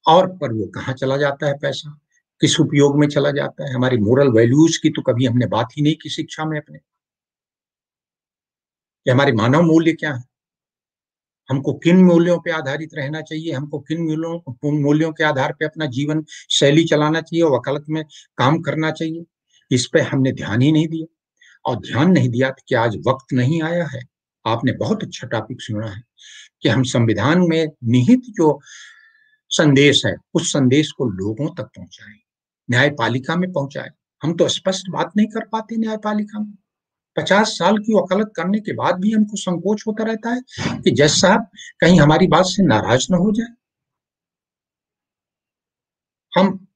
S5: और, पर वो कहाँ चला जाता है पैसा? किस उपयोग में चला जाता है? हमारी मोरल वैल्यूज़ की तो कभी हमने बात ही नहीं की शिक्षा में अपने। हमारे मानव मूल्य क्या है? हमको किन मूल्यों पे आधारित रहना चाहिए? हमको किन मूल्यों मूल्यों के आधार पे अपना जीवन शैली चलाना चाहिए वकालत में काम करना चाहिए? इस पे हमने ध्यान ही नहीं दिया। और ध्यान नहीं दिया कि आज वक्त नहीं आया है? आपने बहुत अच्छा टॉपिक सुना है कि हम संविधान में निहित जो संदेश है, उस संदेश को लोगों तक पहुंचाएँ, न्यायपालिका में पहुँचाए। हम तो स्पष्ट बात नहीं कर पाते न्यायपालिका में। पचास साल की वकालत करने के बाद भी हमको संकोच होता रहता है कि जज साहब, कहीं हमारी बात से नाराज़ ना हो जाए। हम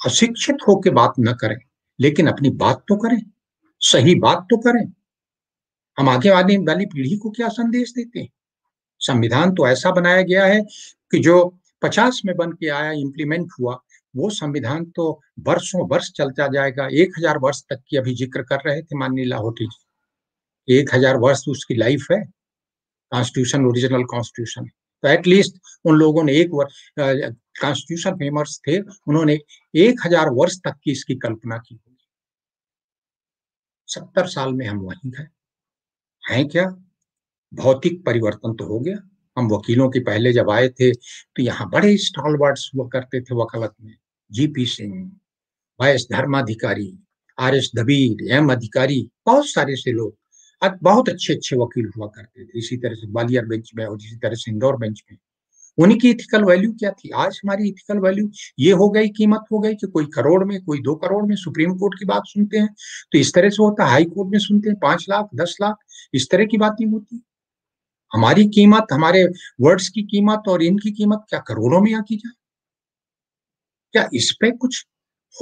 S5: अशिक्षित होकर बात न करें, लेकिन अपनी बात तो करें, सही बात तो करें। हम आगे आने वाली पीढ़ी को क्या संदेश देते हैं? संविधान तो ऐसा बनाया गया है कि जो पचास में बन के आया इंप्लीमेंट हुआ वो संविधान तो वर्षों वर्ष चलता जाएगा। एक हज़ार वर्ष तक की अभी ज़िक्र कर रहे थे माननीय लाहौटी जी। एक हज़ार वर्ष उसकी लाइफ है। कॉन्स्टिट्यूशन ओरिजिनल कॉन्स्टिट्यूशन तो एटलीस्ट उन लोगों ने एक वर्ष कॉन्स्टिट्यूशन फेमर्स थे। उन्होंने एक हज़ार वर्ष तक की इसकी कल्पना की होगी। सत्तर साल में हम वहीं गए हैं क्या? भौतिक परिवर्तन तो हो गया। हम वकीलों के पहले जब आए थे तो यहाँ बड़े स्टॉल वर्ड्स हुआ करते थे वकालत में। G P Singh Vyas Dharmadhikari R S Dabir M Adhikari, बहुत सारे से लोग। अब बहुत अच्छे अच्छे वकील हुआ करते थे। इसी तरह से ग्वालियर बेंच में और इसी तरह से इंदौर बेंच में। उन्हीं की इथिकल वैल्यू क्या थी? आज हमारी इथिकल वैल्यू ये हो गई, कीमत हो गई कि कोई करोड़ में, कोई दो करोड़ में सुप्रीम कोर्ट की बात सुनते हैं। तो इस तरह से होता है हाई कोर्ट में सुनते हैं, पाँच लाख, दस लाख, इस तरह की बात नहीं होती। हमारी कीमत, हमारे वर्ड्स की कीमत और इनकी कीमत क्या करोड़ों में आती जाए? क्या इस पे कुछ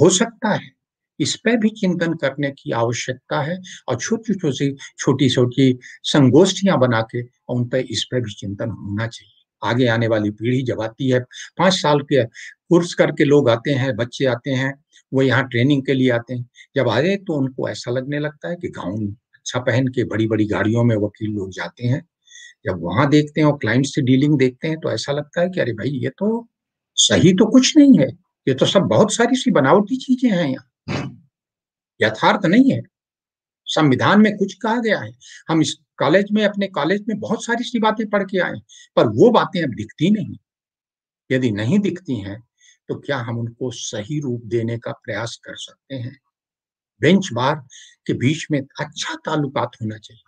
S5: हो सकता है? इस पे भी चिंतन करने की आवश्यकता है और छोटी छोटी छोटी छोटी संगोष्ठियाँ बना के उन पे इस पे भी चिंतन होना चाहिए। आगे आने वाली पीढ़ी जब आती है, पाँच साल के कोर्स करके लोग आते हैं, बच्चे आते हैं, वो यहाँ ट्रेनिंग के लिए आते हैं। जब आ तो उनको ऐसा लगने लगता है कि गाउन अच्छा पहन के बड़ी बड़ी गाड़ियों में वकील लोग जाते हैं। जब वहाँ देखते हैं और क्लाइंट से डीलिंग देखते हैं तो ऐसा लगता है कि अरे भाई, ये तो सही तो कुछ नहीं है। ये तो सब बहुत सारी सी बनावटी चीज़ें हैं यहाँ। यथार्थ नहीं है। संविधान में कुछ कहा गया है। हम इस कॉलेज में, अपने कॉलेज में बहुत सारी सी बातें पढ़ के आए पर वो बातें अब दिखती नहीं यदि नहीं दिखती हैं तो क्या हम उनको सही रूप देने का प्रयास कर सकते हैं? बेंच बार के बीच में अच्छा ताल्लुकात होना चाहिए।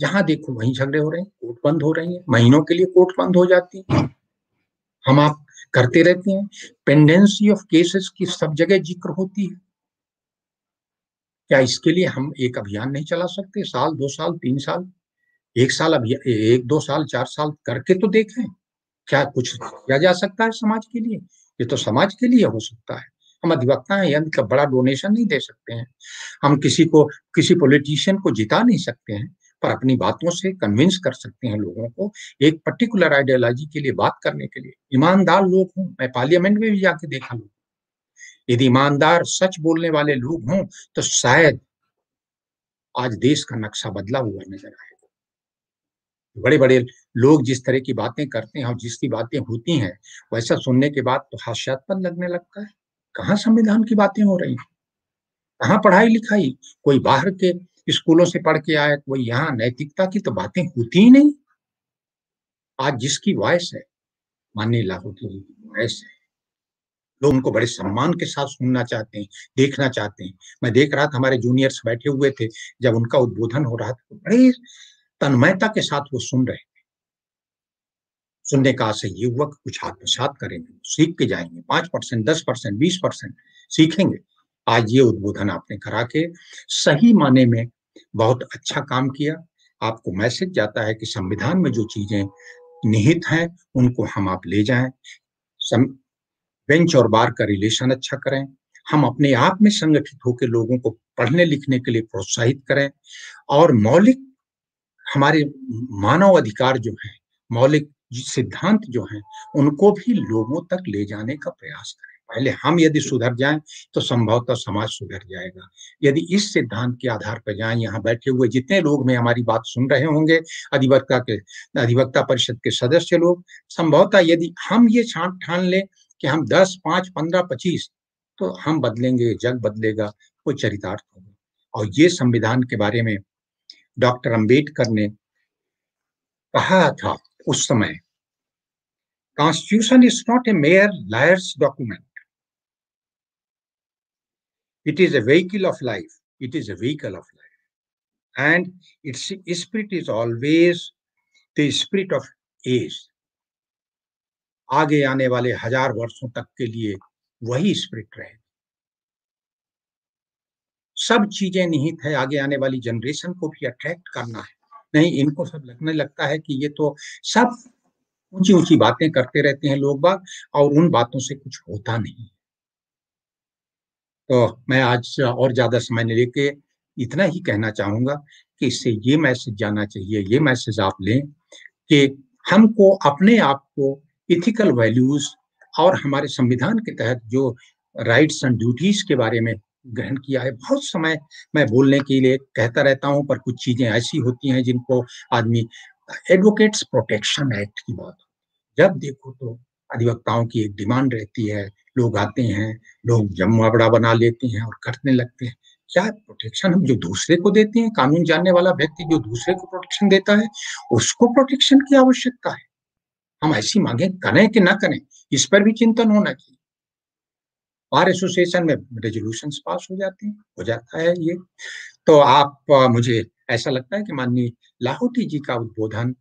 S5: जहाँ देखो वहीं झगड़े हो रहे हैं, कोर्ट बंद हो रही है, महीनों के लिए कोर्ट बंद हो जाती है। हम आप करते रहते हैं पेंडेंसी ऑफ़ केसेस की सब जगह ज़िक्र होती है। क्या इसके लिए हम एक अभियान नहीं चला सकते? साल, दो साल, तीन साल, एक साल अभियान एक, दो साल, चार साल करके तो देखें। क्या कुछ किया जा सकता है समाज के लिए? ये तो समाज के लिए हो सकता है। हम अधिवक्ता हैं यंत्र का बड़ा डोनेशन नहीं दे सकते हैं। हम किसी को, किसी पॉलिटिशियन को जिता नहीं सकते हैं। पर अपनी बातों से कन्विंस कर सकते हैं लोगों को एक पर्टिकुलर आइडियोलॉजी के लिए, बात करने के लिए। ईमानदार लोग हूँ, मैं पार्लियामेंट में भी जाके देखा लोग यदि ईमानदार सच बोलने वाले लोग हों तो शायद आज देश का नक्शा बदला हुआ नज़र आएगा। बड़े बड़े लोग जिस तरह की बातें करते हैं और जिसकी बातें होती हैं, वैसा सुनने के बाद तो हास्यास्पद लगने लगता है। कहाँ संविधान की बातें हो रही हैं? कहाँ पढ़ाई लिखाई कोई बाहर के स्कूलों से पढ़ के आए वो यहाँ नैतिकता की तो बातें होती ही नहीं। आज जिसकी वॉयस है, माननीय लाहौटी वॉइस है। लोग उनको बड़े सम्मान के साथ सुनना चाहते हैं, देखना चाहते हैं। मैं देख रहा था हमारे जूनियर्स बैठे हुए थे, जब उनका उद्बोधन हो रहा था तो बड़े तन्मयता के साथ वो सुन रहे थे। सुनने का आशय ये हुआ कि कुछ आत्मसात करेंगे, सीख के जाएँगे, पाँच परसेंट, दस परसेंट, बीस परसेंट, सीखेंगे। आज ये उद्बोधन आपने करा के सही माने में बहुत अच्छा काम किया। आपको मैसेज जाता है कि संविधान में जो चीज़ें निहित हैं, उनको हम आप ले जाएँ। बेंच और बार का रिलेशन अच्छा करें। हम अपने आप में संगठित होकर लोगों को पढ़ने लिखने के लिए प्रोत्साहित करें। और मौलिक हमारे मानव अधिकार जो है, मौलिक सिद्धांत जो हैं, उनको भी लोगों तक ले जाने का प्रयास करें। पहले हम यदि सुधर जाएँ तो संभवतः समाज सुधर जाएगा। यदि इस सिद्धांत के आधार पर जाएँ, यहाँ बैठे हुए जितने लोग में हमारी बात सुन रहे होंगे, अधिवक्ता के, अधिवक्ता परिषद के सदस्य लोग, संभवतः यदि हम ये छांट ठान लें कि हम दस, पाँच, पंद्रह, पच्चीस तो हम बदलेंगे, जग बदलेगा, वो चरितार्थ होगा। और ये संविधान के बारे में डॉक्टर अंबेडकर ने कहा था उस समय constitution is not a mere lawyers document it is a vehicle of life. It is a vehicle of life. And its spirit is always the spirit of age. आगे आने वाले हज़ार वर्षों तक के लिए वही स्पिरिट रहे सब चीज़ें निहित है। आगे आने वाली जनरेशन को भी अट्रैक्ट करना है। नहीं, इनको सब लगने लगता है कि ये तो सब ऊँची ऊँची बातें करते रहते हैं लोग बाग और उन बातों से कुछ होता नहीं तो मैं आज और ज़्यादा समय नहीं लेके इतना ही कहना चाहूँगा कि इससे ये मैसेज जाना चाहिए, ये मैसेज आप लें कि हमको अपने आप को इथिकल वैल्यूज़ और हमारे संविधान के तहत जो राइट्स एंड ड्यूटीज़ के बारे में ग्रहण किया है, बहुत समय मैं बोलने के लिए कहता रहता हूँ, पर कुछ चीज़ें ऐसी होती हैं जिनको आदमी एडवोकेट्स प्रोटेक्शन एक्ट की बात जब देखो तो अधिवक्ताओं की एक डिमांड रहती है लोग आते हैं, लोग जमुआ बड़ा बना लेते हैं और करने लगते हैं। क्या प्रोटेक्शन हम जो दूसरे को देते हैं, कानून जानने वाला व्यक्ति जो दूसरे को प्रोटेक्शन देता है, उसको प्रोटेक्शन की आवश्यकता है। हम ऐसी मांगे करें कि ना करें, इस पर भी चिंतन होना चाहिए। बार एसोसिएशन में रेजोल्यूशन पास हो जाते हैं, हो जाता है ये। तो आप मुझे ऐसा लगता है कि माननीय लाहौटी जी का उद्बोधन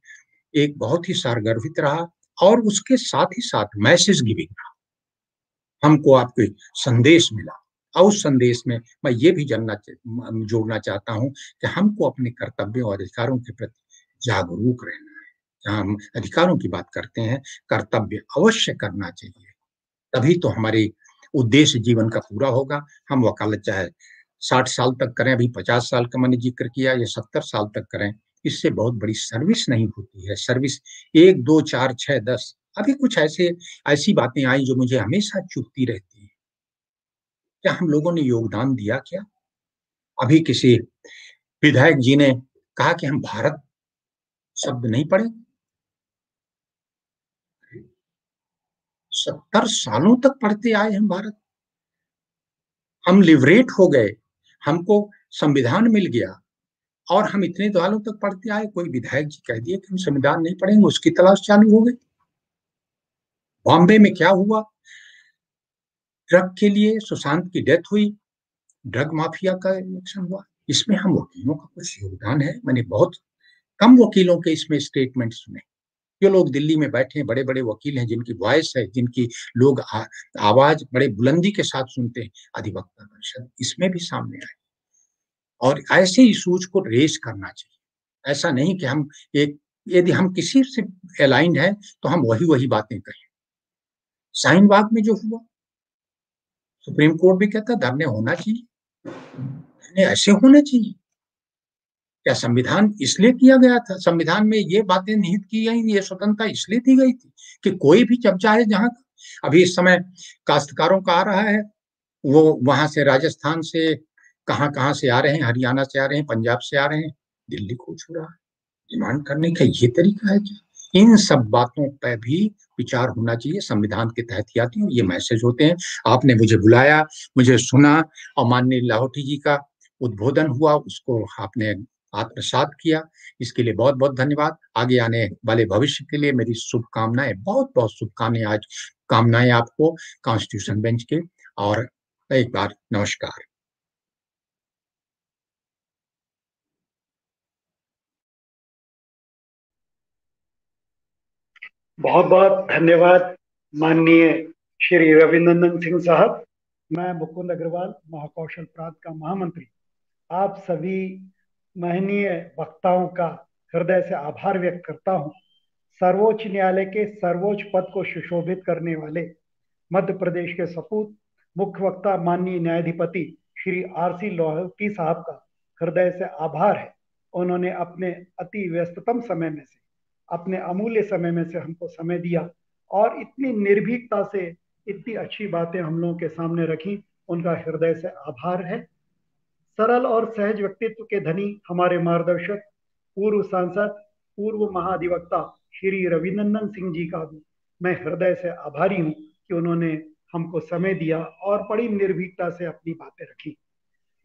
S5: एक बहुत ही सारगर्भित रहा और उसके साथ ही साथ मैसेज गिविंग रहा। हमको आपके संदेश मिला। और उस संदेश में मैं ये भी जानना जोड़ना चाहता हूँ कि हमको अपने कर्तव्यों और अधिकारों के प्रति जागरूक रहना है। जहाँ हम अधिकारों की बात करते हैं, कर्तव्य अवश्य करना चाहिए। तभी तो हमारे उद्देश्य जीवन का पूरा होगा। हम वकालत चाहे साठ साल तक करें, अभी पचास साल का मैंने ज़िक्र किया या सत्तर साल तक करें, इससे बहुत बड़ी सर्विस नहीं होती है। सर्विस एक, दो, चार, छह, दस अभी कुछ ऐसे, ऐसी बातें आई जो मुझे हमेशा चुपती रहती है। क्या हम लोगों ने योगदान दिया क्या? अभी किसी विधायक जी ने कहा कि हम भारत शब्द नहीं पढ़े? सत्तर सालों तक पढ़ते आए हम भारत। हम लिबरेट हो गए, हमको संविधान मिल गया, और हम इतने सालों तक पढ़ते आए, कोई विधायक जी कह दिए कि हम संविधान नहीं पढ़ेंगे, उसकी तलाश चालू हो गई। बॉम्बे में क्या हुआ? ड्रग के लिए सुशांत की डेथ हुई। ड्रग माफिया का इलेक्शन हुआ। इसमें हम वकीलों का कुछ योगदान है। मैंने बहुत कम वकीलों के इसमें स्टेटमेंट सुने। जो लोग दिल्ली में बैठे हैं बड़े बड़े वकील हैं जिनकी वॉइस है जिनकी लोग आ, आवाज़ बड़े बुलंदी के साथ सुनते हैं अधिवक्ता परिषद इसमें भी सामने आए। और ऐसे इशूज को रेस करना चाहिए। ऐसा नहीं कि हम एक यदि हम किसी से अलाइंड है तो हम वही वही बातें कहें। साइन बाग में जो हुआ, सुप्रीम कोर्ट भी कहता धरने होना चाहिए। धरने ऐसे होना चाहिए। क्या संविधान इसलिए किया गया था? संविधान में ये बातें निहित की गई, ये स्वतंत्रता इसलिए दी गई थी कि कोई भी जब चाहे जहाँ अभी इस समय काश्तकारों का आ रहा है, वो वहाँ से राजस्थान से कहाँ कहाँ से आ रहे हैं, हरियाणा से आ रहे हैं, पंजाब से आ रहे हैं, दिल्ली को छू रहा है। डिमांड करने का ये तरीका है क्या? इन सब बातों पर भी विचार होना चाहिए, संविधान के तहत ही आती हूँ, ये मैसेज होते हैं। आपने मुझे बुलाया, मुझे सुना और माननीय लाहौटी जी का उद्बोधन हुआ, उसको आपने आत्मसात किया। इसके लिए बहुत बहुत धन्यवाद। आगे आने वाले भविष्य के लिए मेरी शुभकामनाएँ बहुत बहुत शुभकामनाएँ आज, कामनाएँ आपको, कॉन्स्टिट्यूशन बेंच के। और एक बार नमस्कार।
S6: बहुत बहुत धन्यवाद माननीय श्री रविनंदन सिंह साहब। मैं मुकुंद अग्रवाल, महाकौशल प्रांत का महामंत्री। आप सभी महनीय वक्ताओं का हृदय से आभार व्यक्त करता हूँ। सर्वोच्च न्यायालय के सर्वोच्च पद को सुशोभित करने वाले मध्य प्रदेश के सपूत मुख्य वक्ता माननीय न्यायाधिपति श्री आर सी लोहटी साहब का हृदय से आभार है। उन्होंने अपने अति व्यस्ततम समय में से अपने अमूल्य समय में से हमको समय दिया और इतनी निर्भीकता से इतनी अच्छी बातें हम लोगों के सामने रखी। उनका हृदय से आभार है। सरल और सहज व्यक्तित्व के धनी हमारे मार्गदर्शक, पूर्व सांसद, पूर्व महाधिवक्ता श्री रविनंदन सिंह जी का भी मैं हृदय से आभारी हूँ कि उन्होंने हमको समय दिया और बड़ी निर्भीकता से अपनी बातें रखी।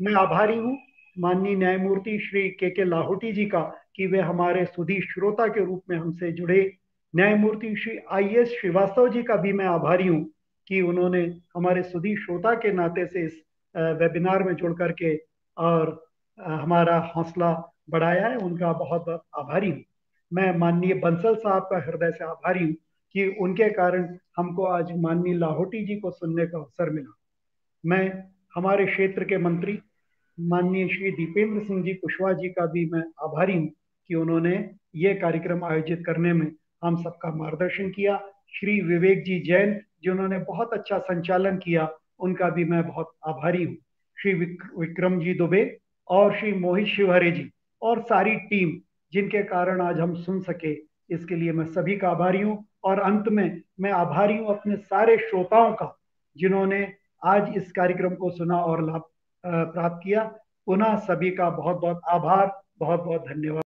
S6: मैं आभारी हूँ माननीय न्यायमूर्ति श्री के के लाहौटी जी का कि वे हमारे सुधी श्रोता के रूप में हमसे जुड़े। न्यायमूर्ति श्री आई एस श्रीवास्तव जी का भी मैं आभारी हूँ कि उन्होंने हमारे सुधी श्रोता के नाते से इस वेबिनार में जुड़ करके और हमारा हौसला बढ़ाया है, उनका बहुत बहुत आभारी हूँ। मैं माननीय बंसल साहब का हृदय से आभारी हूँ कि उनके कारण हमको आज माननीय लाहौटी जी को सुनने का अवसर मिला। मैं हमारे क्षेत्र के मंत्री माननीय श्री दीपेंद्र सिंह जी कुशवाहा जी का भी मैं आभारी हूँ कि उन्होंने ये कार्यक्रम आयोजित करने में हम सबका मार्गदर्शन किया। श्री विवेक जी जैन, जिन्होंने बहुत अच्छा संचालन किया, उनका भी मैं बहुत आभारी हूँ। श्री विक्रम जी दुबे और श्री मोहित शिवहरे जी और सारी टीम, जिनके कारण आज हम सुन सके, इसके लिए मैं सभी का आभारी हूँ। और अंत में मैं आभारी हूँ अपने सारे श्रोताओं का, जिन्होंने आज इस कार्यक्रम को सुना और लाभ प्राप्त किया। पुनः सभी का बहुत बहुत आभार बहुत बहुत धन्यवाद।